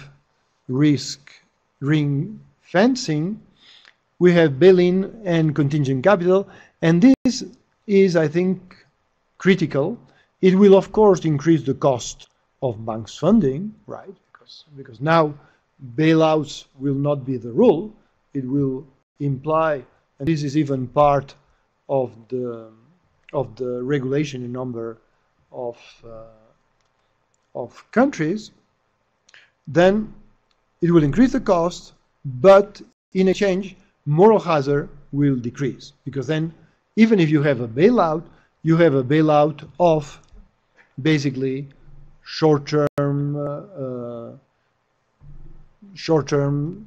risk ring fencing. We have bail-in and contingent capital, and this is, I think, critical. It will, of course, increase the cost of banks funding, right? Because because now bailouts will not be the rule. It will imply, and this is even part of the of the regulation in number of, uh, of countries, then it will increase the cost, but in exchange, moral hazard will decrease. Because then, even if you have a bailout, you have a bailout of basically short-term uh, uh, short-term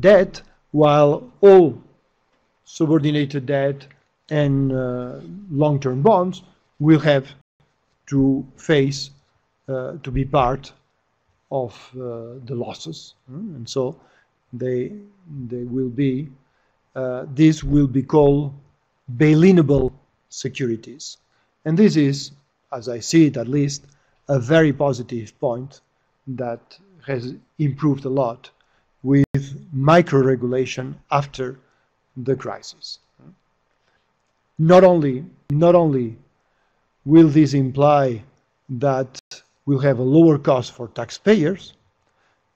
debt, while all subordinated debt and uh, long-term bonds will have to face, uh, to be part of uh, the losses. Mm? And so they, they will be, this will be called bail-inable securities. And this is, as I see it at least, a very positive point that has improved a lot with micro-regulation after the crisis. Not only, not only will this imply that we'll have a lower cost for taxpayers?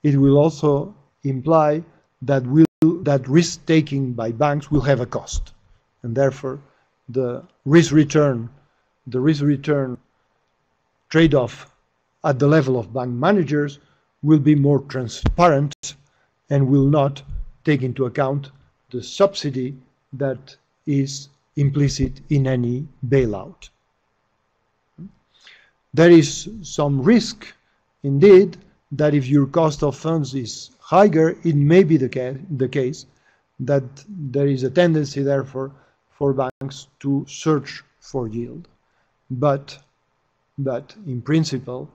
It will also imply that will that risk taking by banks will have a cost, and therefore the risk return, the risk return trade-off at the level of bank managers will be more transparent and will not take into account the subsidy that is implicit in any bailout there is some risk indeed that if your cost of funds is higher, it may be the, ca the case that there is a tendency, therefore, for banks to search for yield. But, but in principle,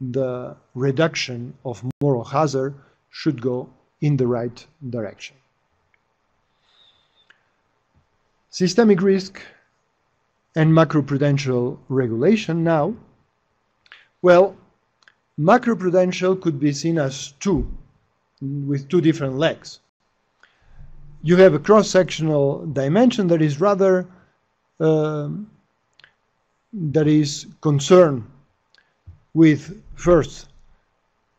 the reduction of moral hazard should go in the right direction. Systemic risk and macroprudential regulation now. Well, macroprudential could be seen as two, with two different legs. You have a cross-sectional dimension that is rather uh, that is concerned with first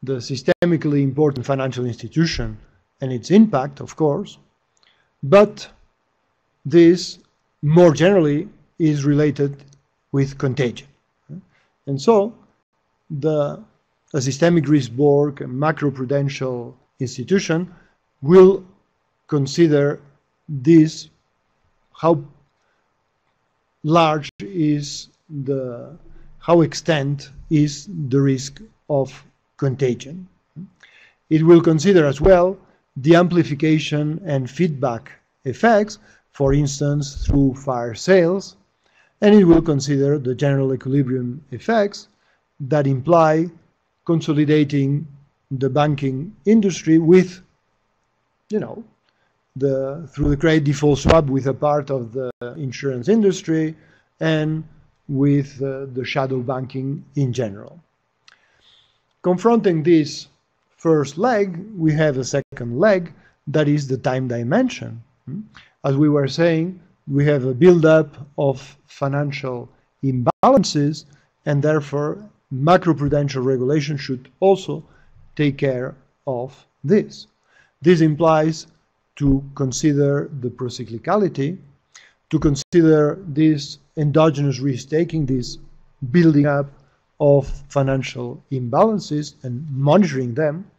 the systemically important financial institution and its impact, of course, but this more generally is related with contagion. And so the a systemic risk board, a macroprudential institution will consider this how large is the how extent is the risk of contagion. It will consider as well the amplification and feedback effects, for instance, through fire sales, and it will consider the general equilibrium effects that imply consolidating the banking industry with, you know, the through the credit default swap with a part of the insurance industry and with uh, the shadow banking in general. Confronting this first leg, we have a second leg that is the time dimension. Hmm? As we were saying, we have a buildup of financial imbalances and therefore macroprudential regulation should also take care of this. This implies to consider the procyclicality, to consider this endogenous risk-taking, this building up of financial imbalances and monitoring them.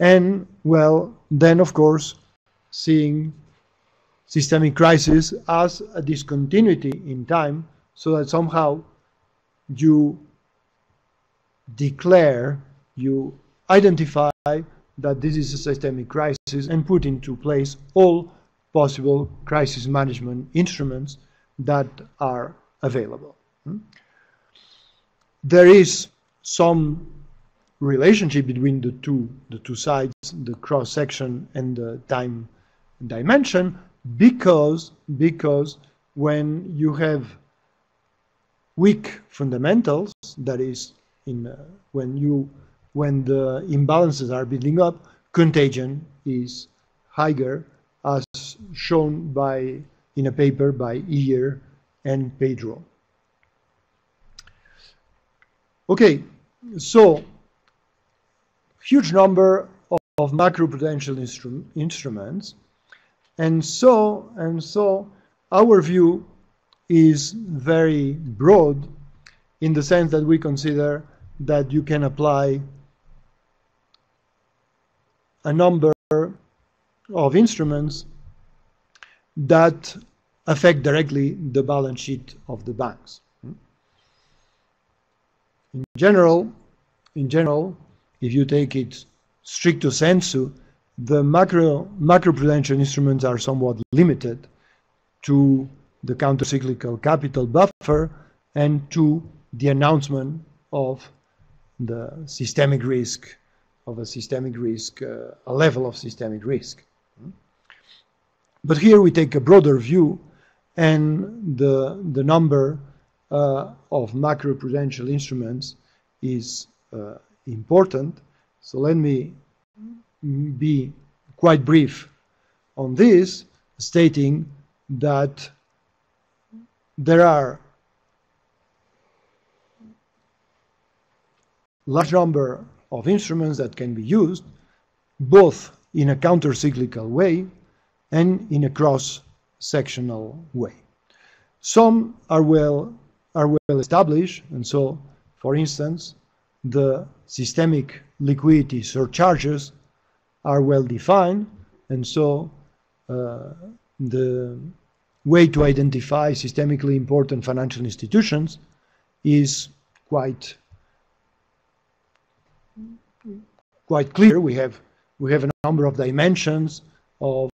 And, well, then, of course, seeing systemic crisis as a discontinuity in time so that somehow you declare, you identify that this is a systemic crisis and put into place all possible crisis management instruments that are available. Hmm? There is some relationship between the two, the two sides, the cross section and the time dimension, because, because when you have weak fundamentals, that is, in uh, when you when the imbalances are building up, contagion is higher, as shown by in a paper by Iyer and Peydró. Okay, so huge number of, of macroprudential instru instruments, and so and so our view is very broad in the sense that we consider that you can apply a number of instruments that affect directly the balance sheet of the banks. In general, in general, if you take it stricto sensu, the macro macroprudential instruments are somewhat limited to the countercyclical capital buffer and to the announcement of the systemic risk of a systemic risk, uh, a level of systemic risk. But here we take a broader view and the, the number uh, of macroprudential instruments is uh, important. So let me be quite brief on this, stating that there are a large number of instruments that can be used both in a counter-cyclical way and in a cross-sectional way. Some are well, are well established, and so, for instance, the systemic liquidity surcharges are well defined, and so uh, the way to identify systemically important financial institutions is quite quite clear. We have we have a number of dimensions of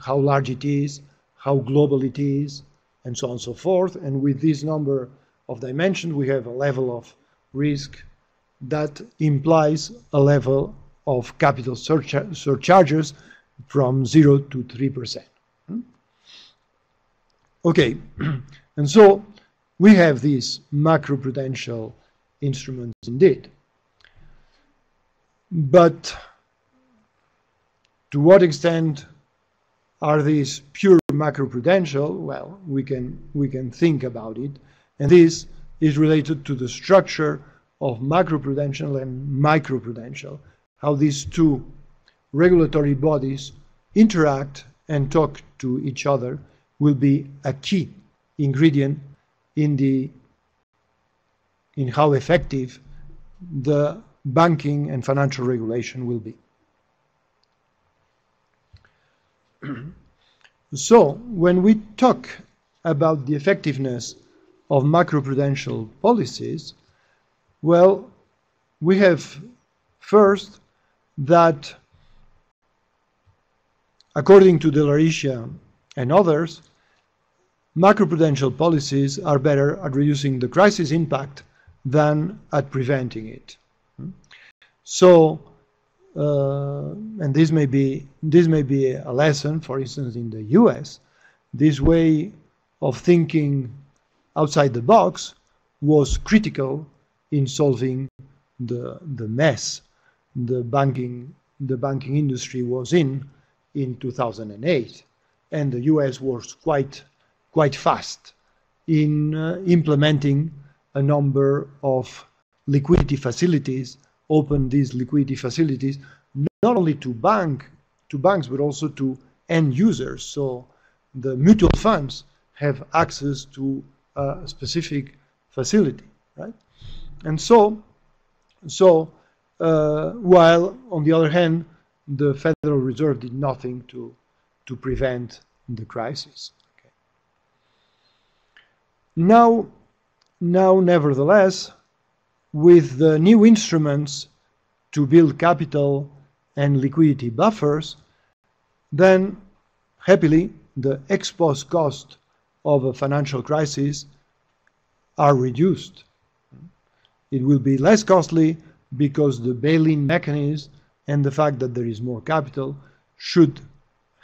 how large it is, how global it is, and so on and so forth. And with this number of dimensions, we have a level of risk that implies a level of capital surchar surcharges from 0 to 3%. Hmm? Okay, [CLEARS THROAT] and so we have these macroprudential instruments indeed. But to what extent are these pure macroprudential? Well, we can, we can think about it. And this is related to the structure of macroprudential and microprudential, how these two regulatory bodies interact and talk to each other will be a key ingredient in the in how effective the banking and financial regulation will be. [CLEARS THROAT] so when we talk about the effectiveness of macroprudential policies, well, we have first that according to Dell'Ariccia and others, macroprudential policies are better at reducing the crisis impact than at preventing it. So, and this may be this may be a lesson, for instance, in the U.S. This way of thinking outside the box was critical in solving the the mess the banking the banking industry was in in 2008, and the U.S. was quite quite fast in uh, implementing a number of liquidity facilities, open these liquidity facilities not only to bank to banks but also to end users. So the mutual funds have access to a specific facility, right? And so, so uh, while on the other hand, the Federal Reserve did nothing to to prevent the crisis. Okay. Now, now, nevertheless, with the new instruments to build capital and liquidity buffers, then happily the ex post cost of a financial crisis are reduced. It will be less costly because the bail-in mechanism and the fact that there is more capital should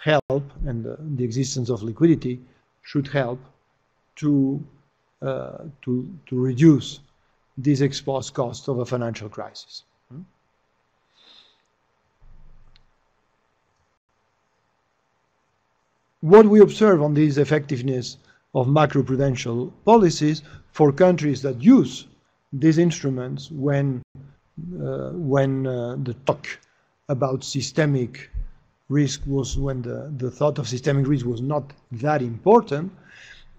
help, and the, the existence of liquidity should help to uh, to, to reduce this ex post cost of a financial crisis. Hmm? What we observe on this effectiveness of macroprudential policies for countries that use these instruments when, uh, when uh, the talk about systemic risk was when the, the thought of systemic risk was not that important,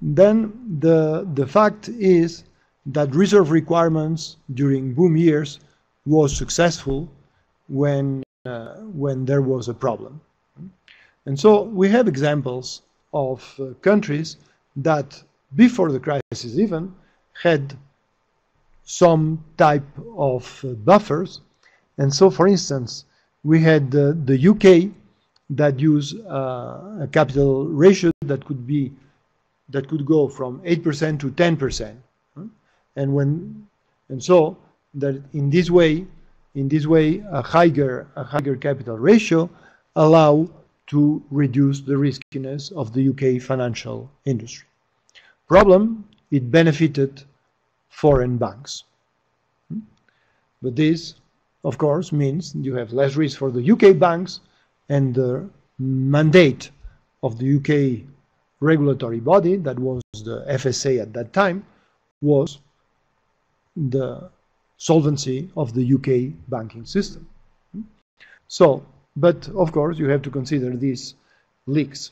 then the, the fact is that reserve requirements during boom years was successful when, uh, when there was a problem. And so we have examples of uh, countries that before the crisis even had some type of uh, buffers. And so, for instance, we had the UK that use uh, a capital ratio that could be that could go from 8% to 10%. And when and so that in this way, in this way, a higher a higher capital ratio allow to reduce the riskiness of the UK financial industry. Problem, it benefited foreign banks. Hmm? But this, of course, means you have less risk for the UK banks and the mandate of the UK regulatory body, that was the FSA at that time, was the solvency of the UK banking system. So, but of course, you have to consider these leaks.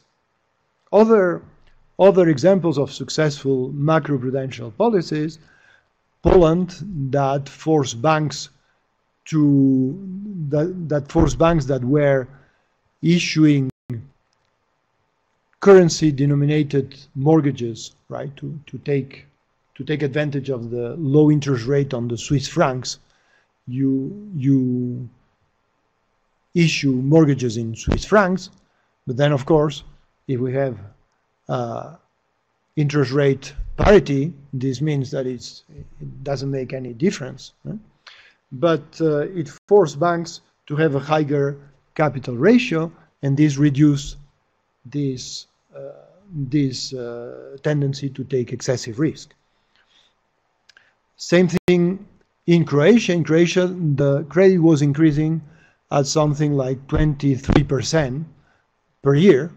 Other, other examples of successful macroprudential policies, Poland that forced banks to, that, that forced banks that were issuing currency denominated mortgages, right, to, to take to take advantage of the low interest rate on the Swiss francs, you you issue mortgages in Swiss francs. But then, of course, if we have uh, interest rate parity, this means that it's, it doesn't make any difference. Right? But uh, it forced banks to have a higher capital ratio, and this reduced this, uh, this uh, tendency to take excessive risk. Same thing in Croatia. In Croatia, the credit was increasing at something like 23% per year,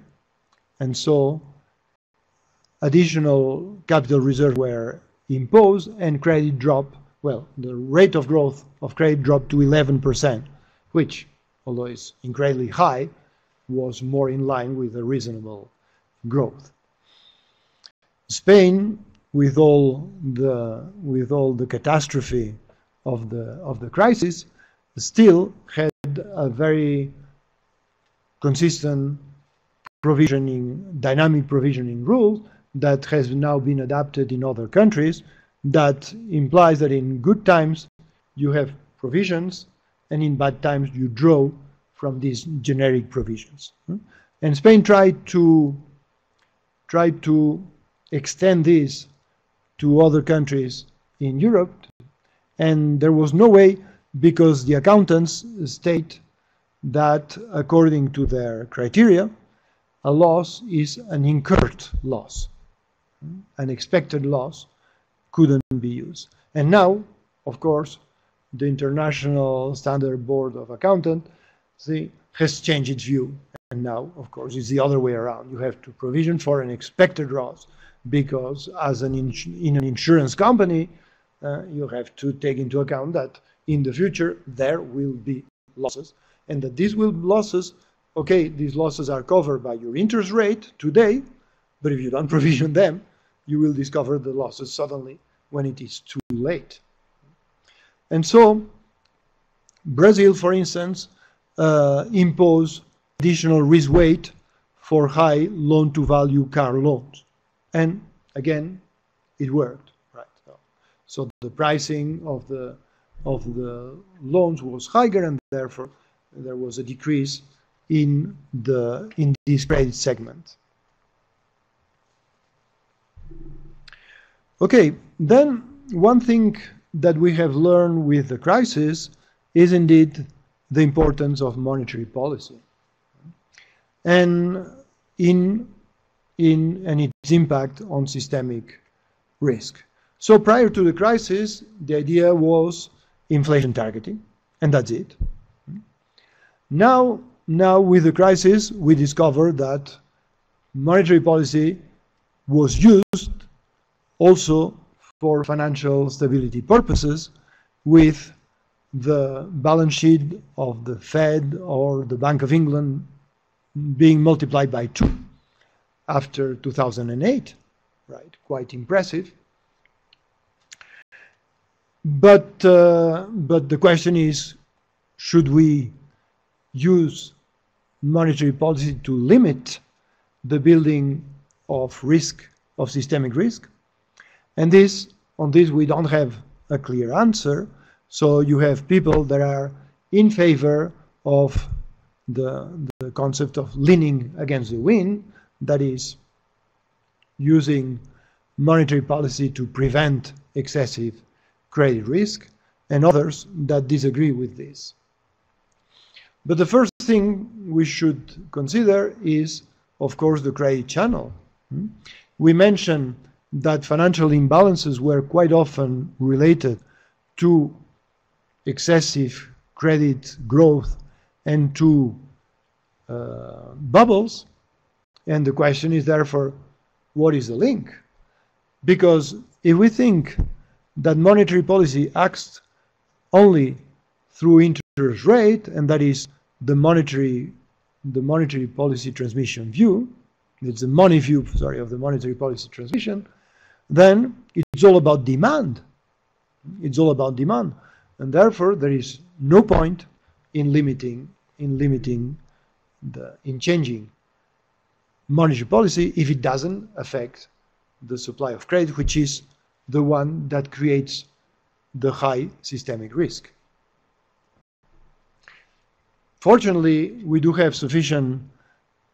and so additional capital reserves were imposed and credit dropped. Well, the rate of growth of credit dropped to 11%, which, although it's incredibly high, was more in line with a reasonable growth. Spain, with all the with all the catastrophe of the of the crisis, still had a very consistent provisioning, dynamic provisioning rule that has now been adapted in other countries that implies that in good times you have provisions and in bad times you draw from these generic provisions. And Spain tried to tried to extend this to other countries in Europe and there was no way because the accountants state that according to their criteria a loss is an incurred loss an expected loss couldn't be used. And now, of course, the International Standard Board of Accountants has changed its view. And now, of course, it's the other way around. You have to provision for an expected loss because as an in an insurance company, uh, you have to take into account that in the future there will be losses and that these will losses, okay, these losses are covered by your interest rate today, but if you don't [LAUGHS] provision them, you will discover the losses suddenly when it is too late. And so, Brazil, for instance, uh, imposed additional risk weight for high loan-to-value car loans. And again, it worked. Right. So the pricing of the of the loans was higher, and therefore there was a decrease in the in this credit segment. Okay, then one thing that we have learned with the crisis is indeed the importance of monetary policy and in in and its impact on systemic risk. So prior to the crisis, the idea was inflation targeting, and that's it. Now, now with the crisis, we discover that monetary policy was used also for financial stability purposes with the balance sheet of the Fed or the Bank of England being multiplied by two after 2008, right? Quite impressive. But, uh, but the question is, should we use monetary policy to limit the building of risk, of systemic risk? And this, on this, we don't have a clear answer. So you have people that are in favor of the, the concept of leaning against the wind, that is, using monetary policy to prevent excessive credit risk, and others that disagree with this. But the first thing we should consider is, of course, the credit channel. Hmm? We mentioned that financial imbalances were quite often related to excessive credit growth and to uh, bubbles. And the question is therefore, what is the link? Because if we think that monetary policy acts only through interest rate, and that is the monetary, the monetary policy transmission view, it's the money view, sorry, of the monetary policy transmission, then it's all about demand. It's all about demand. And therefore, there is no point in limiting, in limiting the, in changing monetary policy if it doesn't affect the supply of credit, which is the one that creates the high systemic risk. fortunately, we do have sufficient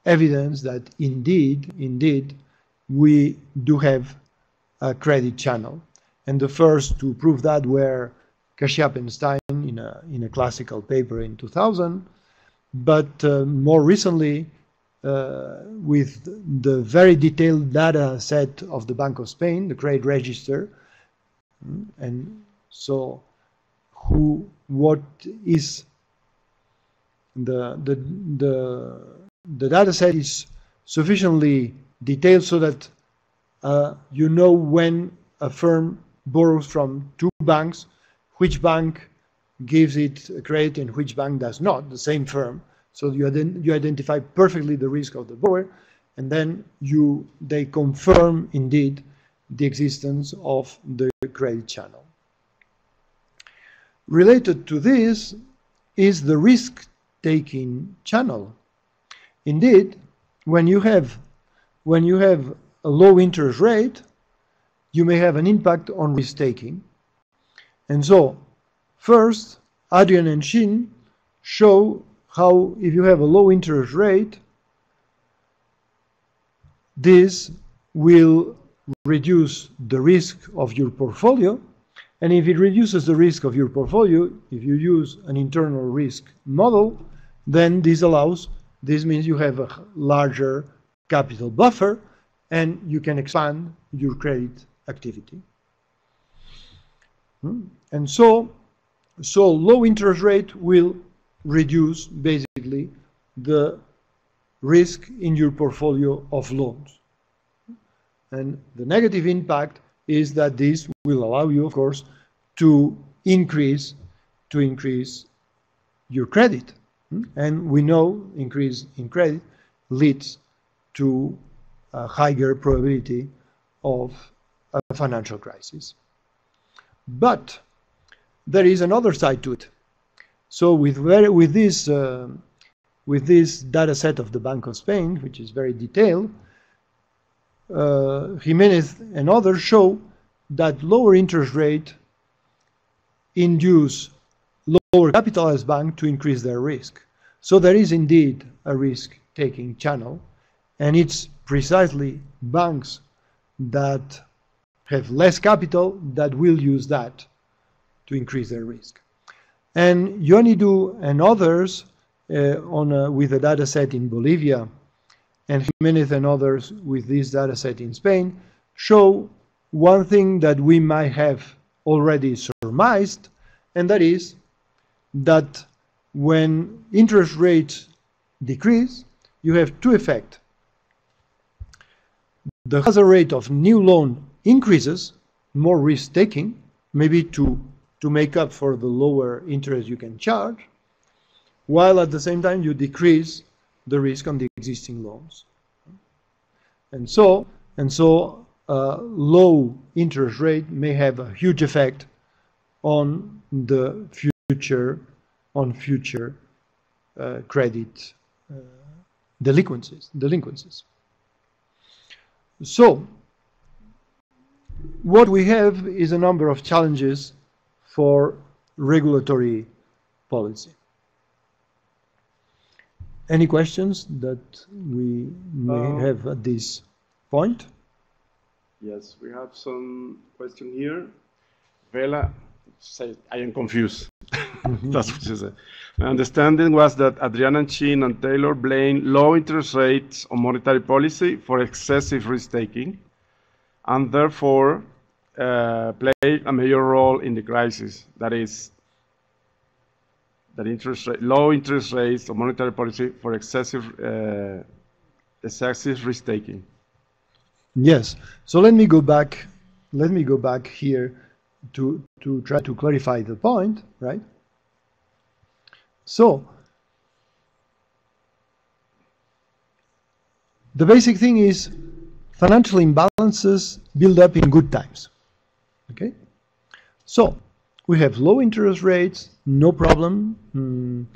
evidence that indeed, indeed, we do have a credit channel. And the first to prove that were Kashyap and Stein in a, in a classical paper in 2000. But uh, more recently, uh, with the very detailed data set of the Bank of Spain, the credit register, and so who, what is the, the, the, the data set is sufficiently detailed so that uh, you know when a firm borrows from two banks, which bank gives it a credit and which bank does not, the same firm. So you, you identify perfectly the risk of the borrower, and then you they confirm indeed the existence of the credit channel. Related to this is the risk-taking channel. Indeed, when you have when you have a low interest rate, you may have an impact on risk-taking. And so, first, Adrian and Shin show how if you have a low interest rate, this will reduce the risk of your portfolio. And if it reduces the risk of your portfolio, if you use an internal risk model, then this allows, this means you have a larger capital buffer and you can expand your credit activity. Hmm? And so, so low interest rate will reduce basically the risk in your portfolio of loans. And the negative impact is that this will allow you, of course, to increase to increase your credit. And we know increase in credit leads to a higher probability of a financial crisis. But there is another side to it. So with very, with this uh, with this data set of the Bank of Spain, which is very detailed, uh, Jimenez and others show that lower interest rate induce lower capitalized bank to increase their risk. So there is indeed a risk-taking channel, and it's precisely banks that have less capital that will use that to increase their risk. And Ioannidou and others uh, on a, with a data set in Bolivia and Jimenez and others with this data set in Spain show one thing that we might have already surmised, and that is that when interest rates decrease, you have two effects. The hazard rate of new loan increases, more risk taking, maybe to, to make up for the lower interest you can charge, while at the same time you decrease the risk on the existing loans. And so, and so uh, low interest rate may have a huge effect on the future, on future uh, credit uh, delinquencies, delinquencies. So, what we have is a number of challenges for regulatory policy. Any questions that we may Uh, have at this point? Yes, we have some question here. Vela says, I am confused. [LAUGHS] That's what she said. My understanding was that Adriana Chin and Taylor blame low interest rates on monetary policy for excessive risk taking and therefore uh, play a major role in the crisis. That is, that interest rate, low interest rates on monetary policy for excessive, uh, excessive risk taking. Yes. So let me go back. Let me go back here to to try to clarify the point, right? So the basic thing is financial imbalances build up in good times. Okay? So we have low interest rates, no problem, mm,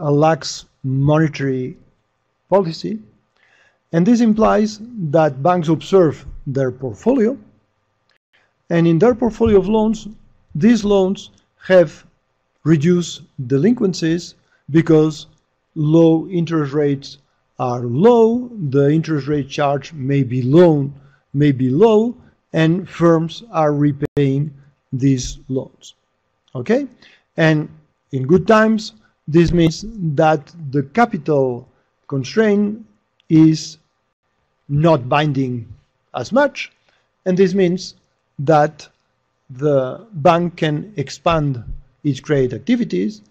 a lax monetary policy, and this implies that banks observe their portfolio, and in their portfolio of loans, these loans have reduced delinquencies because low interest rates are low, the interest rate charge may be low, may be low, and firms are repaying these loans. Okay? And in good times, this means that the capital constraint is not binding as much, and this means that the bank can expand its credit activities,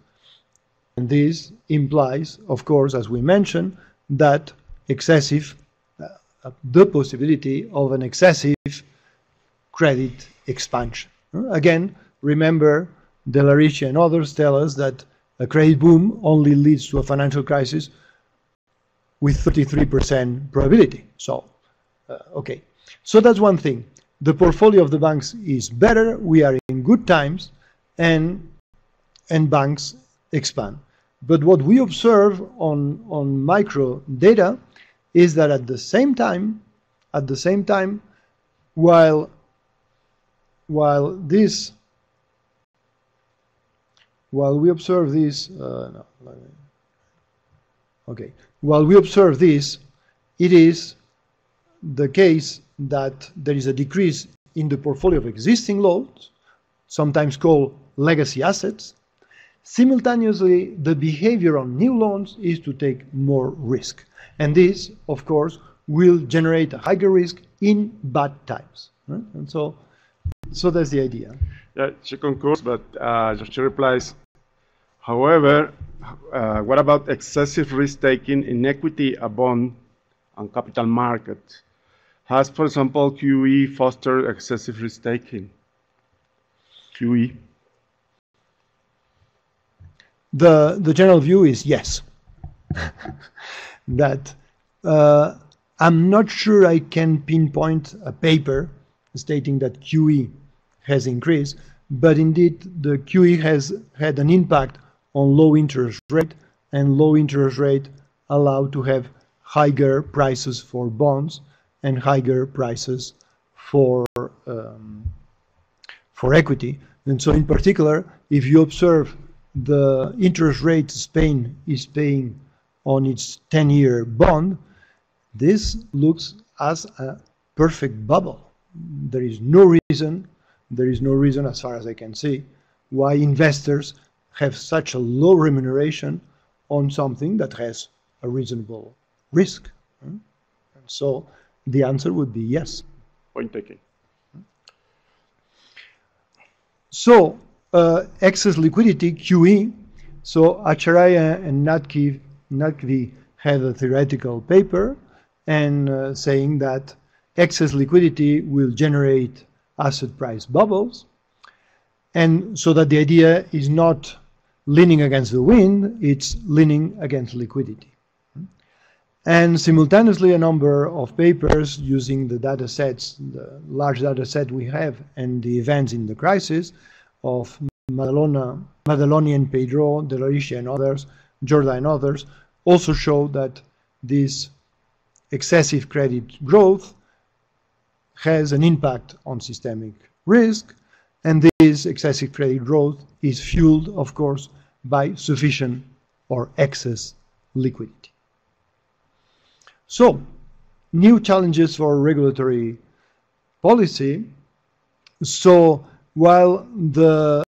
and this implies, of course, as we mentioned, that excessive, uh, the possibility of an excessive credit expansion. Again, remember, Dell'Ariccia and others tell us that a credit boom only leads to a financial crisis with 33% probability. So, uh, okay. So that's one thing. The portfolio of the banks is better. We are in good times, and and banks expand. But what we observe on, on micro data is that at the same time, at the same time, while while this while we observe this uh, no, okay while we observe this it is the case that there is a decrease in the portfolio of existing loans sometimes called legacy assets Simultaneously, the behavior on new loans is to take more risk. And this, of course, will generate a higher risk in bad times. Right? And so, so that's the idea. Yeah, she concurs, but uh, she replies, however, uh, what about excessive risk taking in equity, a bond, and capital market? Has, for example, QE fostered excessive risk taking? QE? The, the general view is yes. [LAUGHS] that uh, I'm not sure I can pinpoint a paper stating that QE has increased, but indeed the QE has had an impact on low interest rate, and low interest rate allow to have higher prices for bonds and higher prices for um, for equity. And so, in particular, if you observe the interest rate Spain is paying on its 10-year bond, this looks as a perfect bubble. There is no reason, there is no reason as far as I can see, why investors have such a low remuneration on something that has a reasonable risk. And so the answer would be yes. Point taken. So uh, excess liquidity, QE. So Acharya and Naqvi, Naqvi had a theoretical paper and uh, saying that excess liquidity will generate asset price bubbles. And so that the idea is not leaning against the wind, it's leaning against liquidity. And simultaneously, a number of papers using the data sets, the large data set we have, and the events in the crisis, of Madalona, Maddaloni and Peydró, Dell'Ariccia and others, Jorda and others, also show that this excessive credit growth has an impact on systemic risk, and this excessive credit growth is fueled, of course, by sufficient or excess liquidity. So, new challenges for regulatory policy. So, while the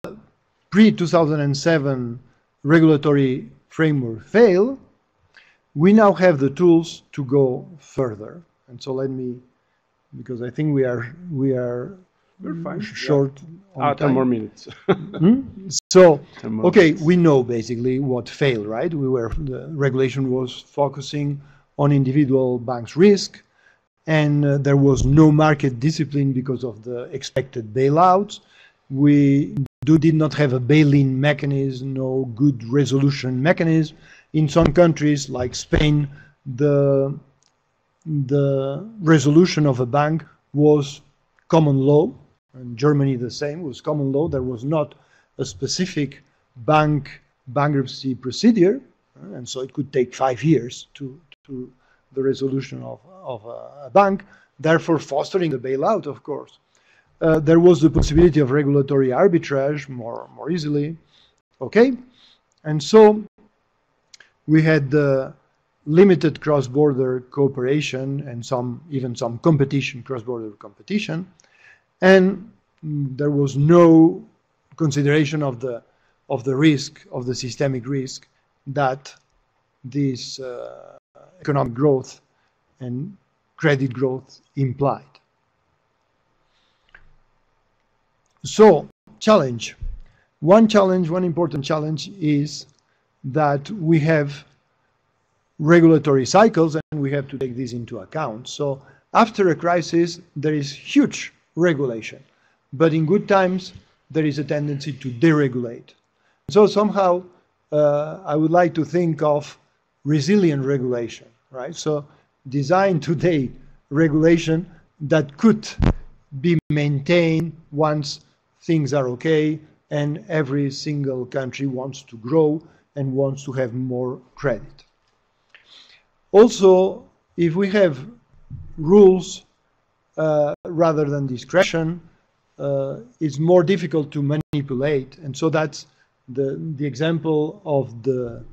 pre-2007 regulatory framework failed, we now have the tools to go further. And so let me, because I think we are we are We're fine. short Yeah. on Ah, 10 more minutes. Hmm? [LAUGHS] So, more okay, minutes. we know basically what failed, right? We were the regulation was focusing on individual banks' risk, and uh, there was no market discipline because of the expected bailouts. We do did not have a bail-in mechanism, no good resolution mechanism. In some countries like Spain, the the resolution of a bank was common law, and Germany the same was common law. There was not a specific bank bankruptcy procedure, uh, and so it could take five years to to the resolution of of a, bank, therefore fostering the bailout, of course. Uh, there was the possibility of regulatory arbitrage more more easily, okay, and so we had uh, limited cross-border cooperation and some even some competition, cross-border competition, and there was no consideration of the of the risk of the systemic risk that this uh, economic growth and credit growth implied. So, challenge. One challenge, one important challenge is that we have regulatory cycles and we have to take this into account. So, after a crisis, there is huge regulation, but in good times, there is a tendency to deregulate. So, somehow, uh, I would like to think of resilient regulation, right? So, design today regulation that could be maintained once things are okay and every single country wants to grow and wants to have more credit. Also, if we have rules uh, rather than discretion, uh, it's more difficult to manipulate. And so that's the, the example of the,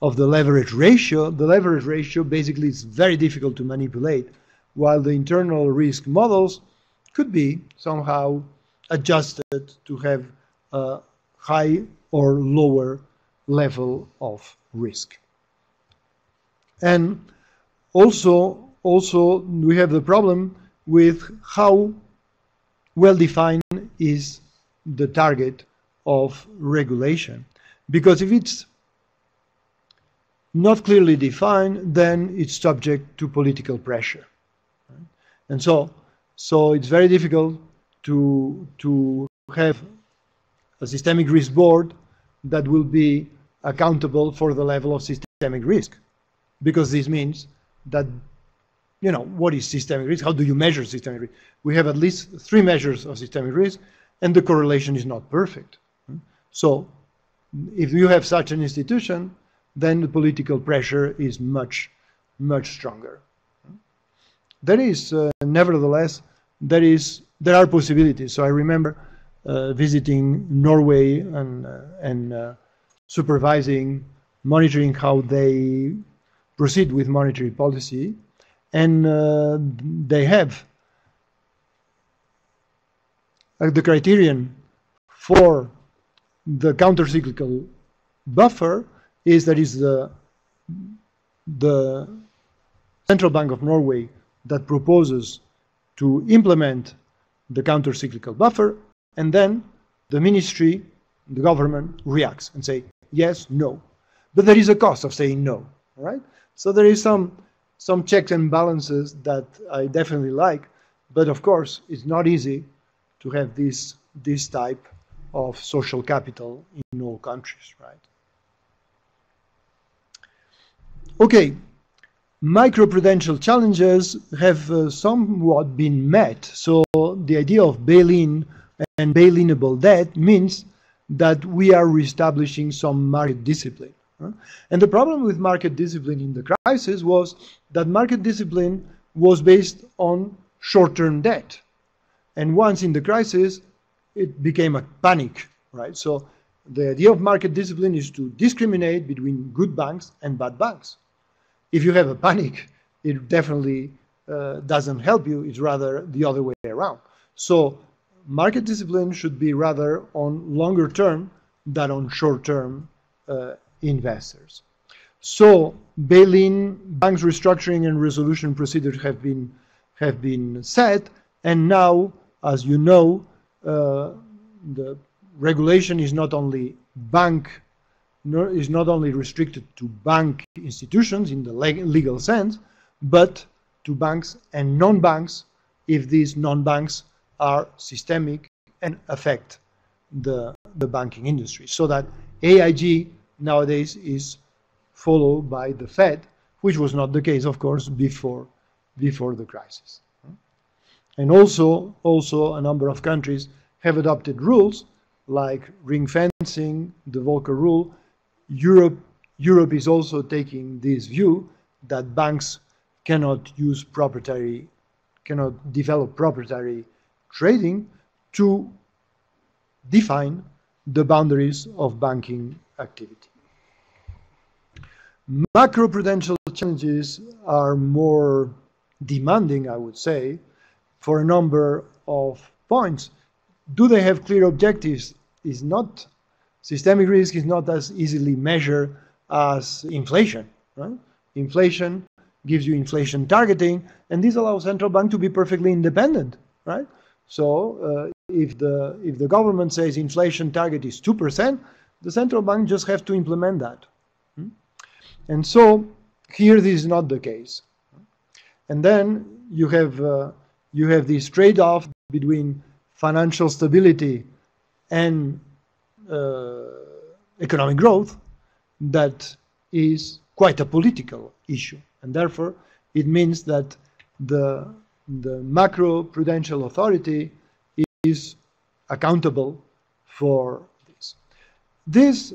of the leverage ratio. The leverage ratio basically is very difficult to manipulate, while the internal risk models could be somehow adjusted to have a high or lower level of risk. And also, also we have the problem with how well defined is the target of regulation. Because if it's not clearly defined, then it's subject to political pressure. And so, so it's very difficult to, to have a systemic risk board that will be accountable for the level of systemic risk. Because this means that, you know, what is systemic risk? How do you measure systemic risk? We have at least three measures of systemic risk, and the correlation is not perfect. So if you have such an institution, then the political pressure is much, much stronger. There is, uh, nevertheless, there is there are possibilities. So I remember uh, visiting Norway and, uh, and uh, supervising, monitoring how they proceed with monetary policy. And uh, they have uh, the criterion for the countercyclical buffer is that is the, the Central Bank of Norway that proposes to implement the counter-cyclical buffer, and then the ministry, the government reacts and say yes, no. But there is a cost of saying no, right? So there is some some checks and balances that I definitely like, but of course it's not easy to have this this type of social capital in all countries, right? Okay, Microprudential challenges have uh, somewhat been met. So the idea of bail-in and bail-inable debt means that we are reestablishing some market discipline. And the problem with market discipline in the crisis was that market discipline was based on short-term debt. And once in the crisis, it became a panic, right? So the idea of market discipline is to discriminate between good banks and bad banks if you have a panic, it definitely uh, doesn't help you. It's rather the other way around. So market discipline should be rather on longer term than on short term uh, investors. So bail-in, banks restructuring and resolution procedures have been have been set, and now, as you know, uh, the regulation is not only bank is not only restricted to bank institutions in the legal sense, but to banks and non-banks if these non-banks are systemic and affect the, the banking industry. So that AIG nowadays is followed by the Fed, which was not the case, of course, before, before the crisis. And also, also a number of countries have adopted rules like ring fencing, the Volcker rule, Europe, Europe is also taking this view that banks cannot use proprietary, cannot develop proprietary trading to define the boundaries of banking activity. Macroprudential challenges are more demanding, I would say, for a number of points. Do they have clear objectives? Is not systemic risk is not as easily measured as inflation. Right? Inflation gives you inflation targeting, and this allows central bank to be perfectly independent. Right? So uh, if the if the government says inflation target is two percent, the central bank just have to implement that. Hmm? And so here this is not the case. And then you have uh, you have this trade-off between financial stability and uh, economic growth that is quite a political issue, and therefore it means that the the macro prudential authority is accountable for this.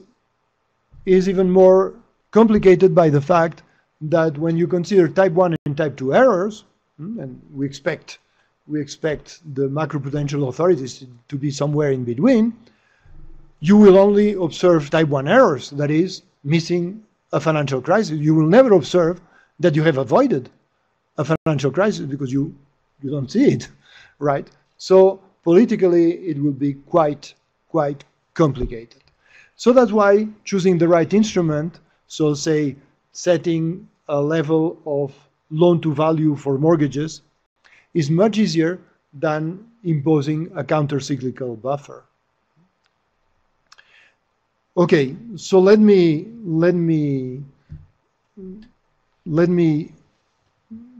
Is even more complicated by the fact that when you consider type 1 and type 2 errors, hmm, and we expect we expect the macroprudential authorities to be somewhere in between, you will only observe type 1 errors, that is, missing a financial crisis. You will never observe that you have avoided a financial crisis because you, you don't see it, right? So politically, it will be quite, quite complicated. So that's why choosing the right instrument, so say setting a level of loan to value for mortgages, is much easier than imposing a counter-cyclical buffer. Okay, so let me let me let me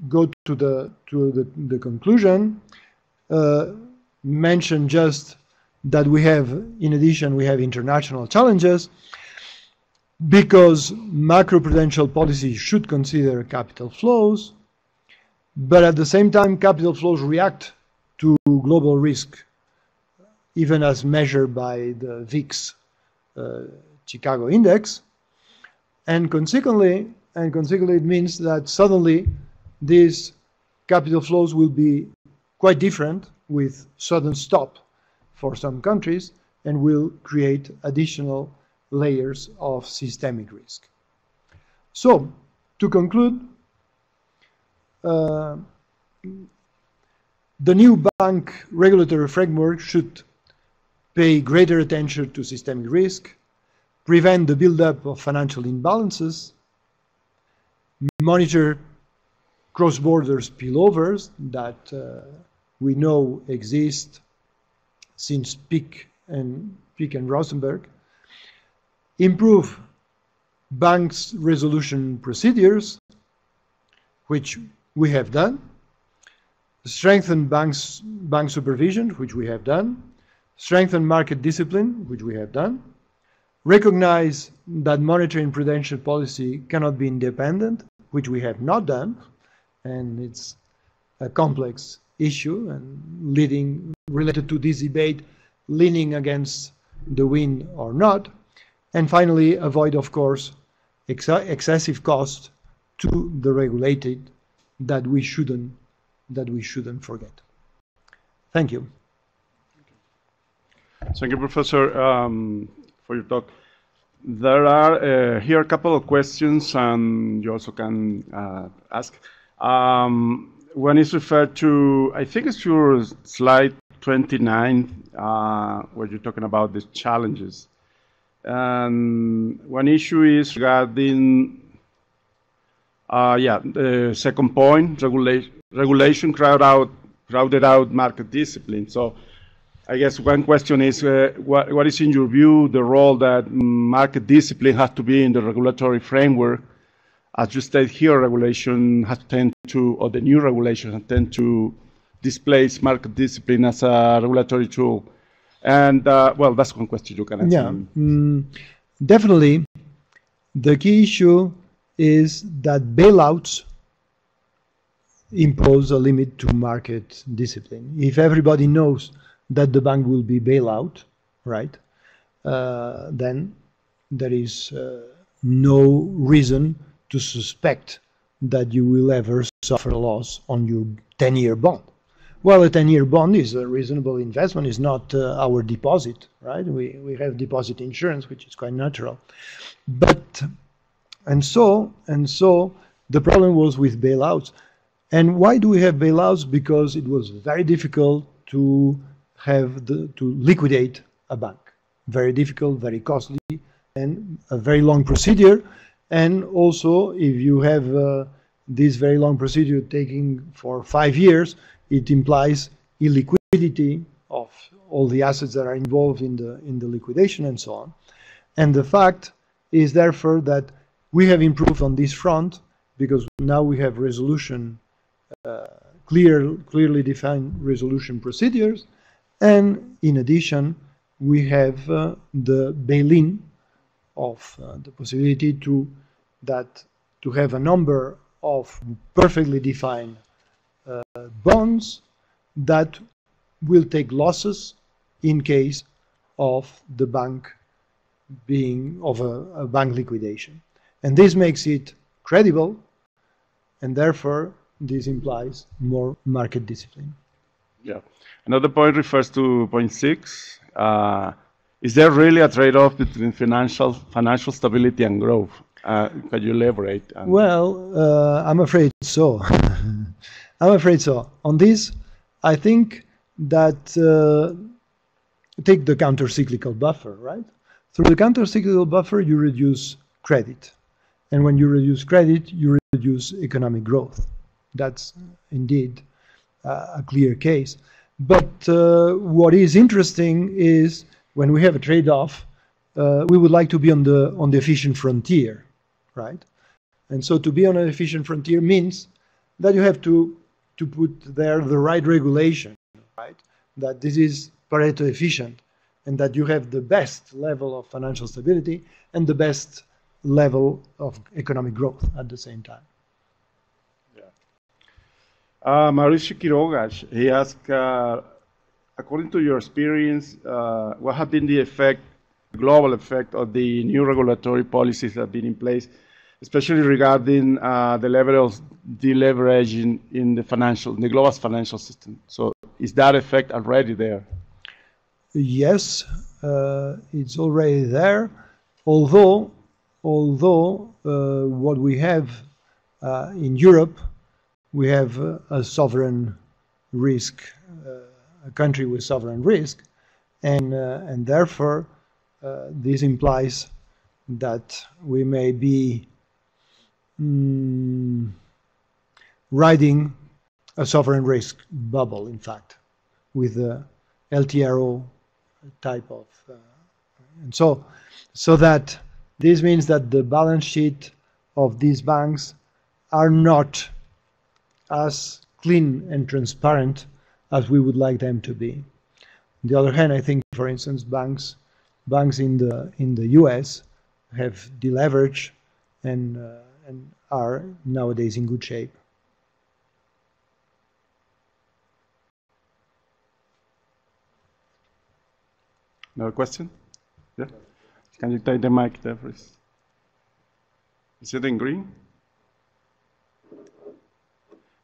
go to the to the, the conclusion. Uh, mention just that we have, in addition, we have international challenges because macroprudential policy should consider capital flows, but at the same time, capital flows react to global risk, even as measured by the VIX uh, Chicago index. And consequently, and consequently, it means that suddenly these capital flows will be quite different with sudden stop for some countries and will create additional layers of systemic risk. So, to conclude, uh, the new bank regulatory framework should pay greater attention to systemic risk, prevent the buildup of financial imbalances, monitor cross-border spillovers that uh, we know exist since Peek and Peek and Rosengren, improve banks resolution procedures, which we have done, strengthen banks, bank supervision, which we have done, strengthen market discipline, which we have done, recognize that monetary and prudential policy cannot be independent, which we have not done, and it's a complex issue and leading related to this debate leaning against the wind or not. And finally avoid of course ex excessive cost to the regulated that we shouldn't that we shouldn't forget. Thank you. Thank you professor um, for your talk. There are uh, here a couple of questions and you also can uh, ask. Um, one is referred to, I think it's your slide 29, uh, where you're talking about the challenges. And one issue is regarding, uh, yeah, the second point, regulation, regulation crowd out, crowded out market discipline. So I guess one question is, uh, what, what is in your view the role that market discipline has to be in the regulatory framework as you state here, regulation has tend to, or the new regulation has tend to displace market discipline as a regulatory tool. And uh, well, that's one question you can answer. Yeah, mm, definitely. The key issue is that bailouts impose a limit to market discipline. If everybody knows that the bank will be bailout, right, uh, then there is uh, no reason to suspect that you will ever suffer a loss on your 10-year bond. Well, a 10-year bond is a reasonable investment. It's not uh, our deposit, right? We, we have deposit insurance, which is quite natural. But And so, and so the problem was with bailouts. And why do we have bailouts? Because it was very difficult to have the, to liquidate a bank. Very difficult, very costly, and a very long procedure. And also, if you have uh, this very long procedure taking for five years, it implies illiquidity of all the assets that are involved in the in the liquidation and so on. And the fact is therefore that we have improved on this front because now we have resolution, uh, clear, clearly defined resolution procedures, and in addition, we have uh, the bail-in of uh, the possibility to that to have a number of perfectly defined uh, bonds that will take losses in case of the bank being of a, a bank liquidation. And this makes it credible, and therefore this implies more market discipline. Yeah. Another point refers to point six. Uh, is there really a trade-off between financial financial stability and growth? Uh, can you elaborate? Well, uh, I'm afraid so. [LAUGHS] I'm afraid so. On this, I think that uh, take the counter-cyclical buffer, right? Through the counter-cyclical buffer, you reduce credit, and when you reduce credit, you reduce economic growth. That's indeed uh, a clear case. But uh, what is interesting is when we have a trade-off, uh, we would like to be on the on the efficient frontier, right? And so to be on an efficient frontier means that you have to to put there the right regulation, right? That this is Pareto efficient, and that you have the best level of financial stability and the best level of economic growth at the same time. Yeah. Uh, Mauricio he asked, uh, according to your experience, uh, what have been the effect, global effect of the new regulatory policies that have been in place, especially regarding uh, the level of deleveraging in the financial, in the global financial system? So is that effect already there? Yes, uh, it's already there. Although, although uh, what we have uh, in Europe, we have a sovereign risk, uh, a country with sovereign risk, and uh, and therefore this implies that we may be mm, riding a sovereign risk bubble. In fact, with the LTRO type of, uh, and so so that this means that the balance sheet of these banks are not as clean and transparent as we would like them to be. On the other hand, I think, for instance, banks banks in the in the U.S. have deleveraged and uh, and are nowadays in good shape. Another question? Yeah? Can you take the mic there, please? Is it in green?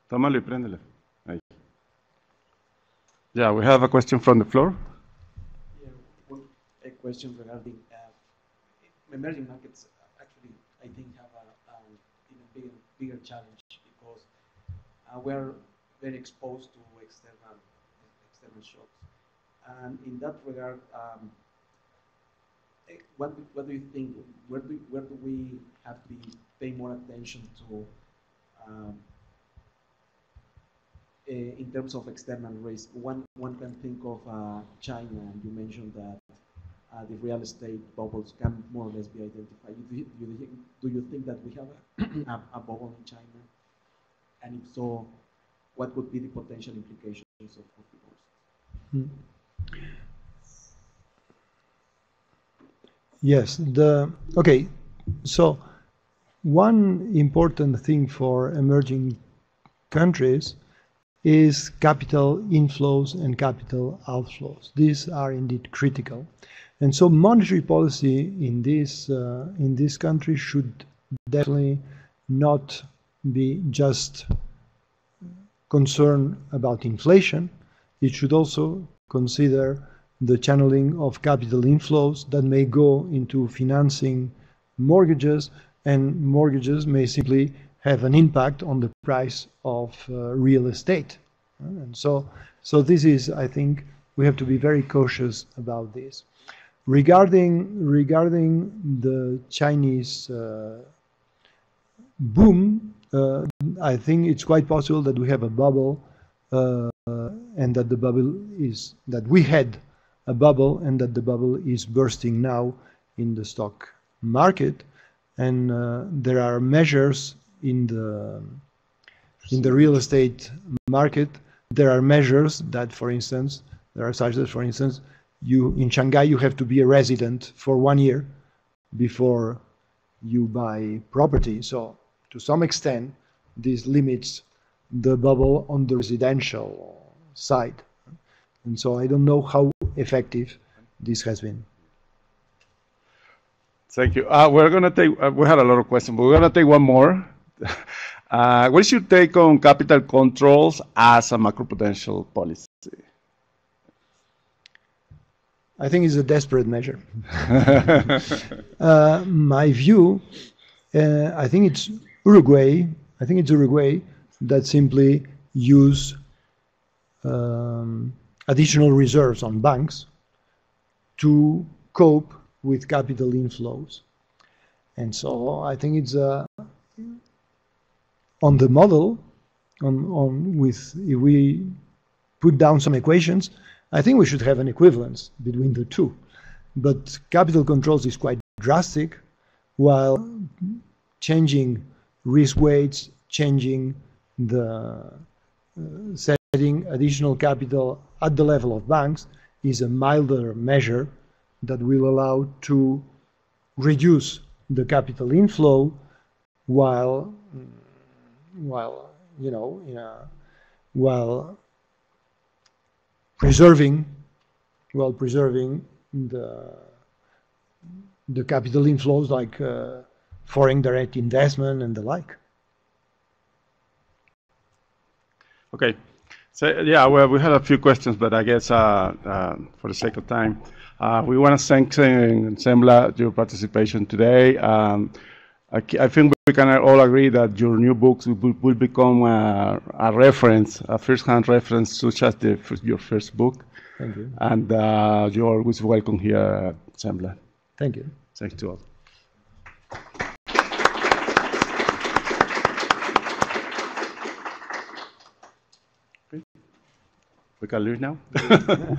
Tómalo y préndele. Yeah, we have a question from the floor. A question regarding uh, emerging markets. Actually, I think have a um, even bigger, bigger challenge because uh, we're very exposed to external external shocks, and in that regard, um, eh, what do- what do you think? Where do where do we have to pay more attention to? Um, eh, in terms of external risk, one one can think of uh, China, and you mentioned that uh, the real estate bubbles can more or less be identified. Do you, do you, think- that we have [CLEARS THROAT] a, a, bubble in China? And if so, what would be the potential implications of, of divorce? Yes, the okay. So one important thing for emerging countries is capital inflows and capital outflows. These are indeed critical, and so monetary policy in this uh, in this country should definitely not be just concerned about inflation. It should also consider the channeling of capital inflows that may go into financing mortgages and mortgages may simply have an impact on the price of uh, real estate. And so, so this is, I think, we have to be very cautious about this. Regarding regarding the Chinese uh, boom, uh, I think it's quite possible that we have a bubble, uh, and that the bubble is that we had a bubble, and that the bubble is bursting now in the stock market, and uh, there are measures in the in the real estate market. There are measures that, for instance, there are such that, for instance, you in Shanghai you have to be a resident for one year before you buy property. So to some extent, this limits the bubble on the residential side. And so I don't know how effective this has been. Thank you. Uh, we're going to take, uh, we had a lot of questions, but we're going to take one more. [LAUGHS] uh, what is your take on capital controls as a macroprudential policy? I think it's a desperate measure. [LAUGHS] uh, my view, uh, I think it's Uruguay. I think it's Uruguay that simply use um, additional reserves on banks to cope with capital inflows. And so I think it's uh, on the model, on, on with if we put down some equations, I think we should have an equivalence between the two. But capital controls is quite drastic, while changing risk weights, changing the uh, setting additional capital at the level of banks is a milder measure that will allow to reduce the capital inflow while while you know a, while preserving well, preserving the the capital inflows like uh, foreign direct investment and the like. Okay. So yeah, well, we had a few questions, but I guess uh, uh, for the sake of time, uh, we want to thank CEMLA your participation today. Um, I, I, think we can all agree that your new books will, will become a, a, reference, a first-hand reference, such as the, your first book. Thank you. And uh, you're always welcome here at CEMLA. Thank you. Thanks to all. We can leave now? [LAUGHS]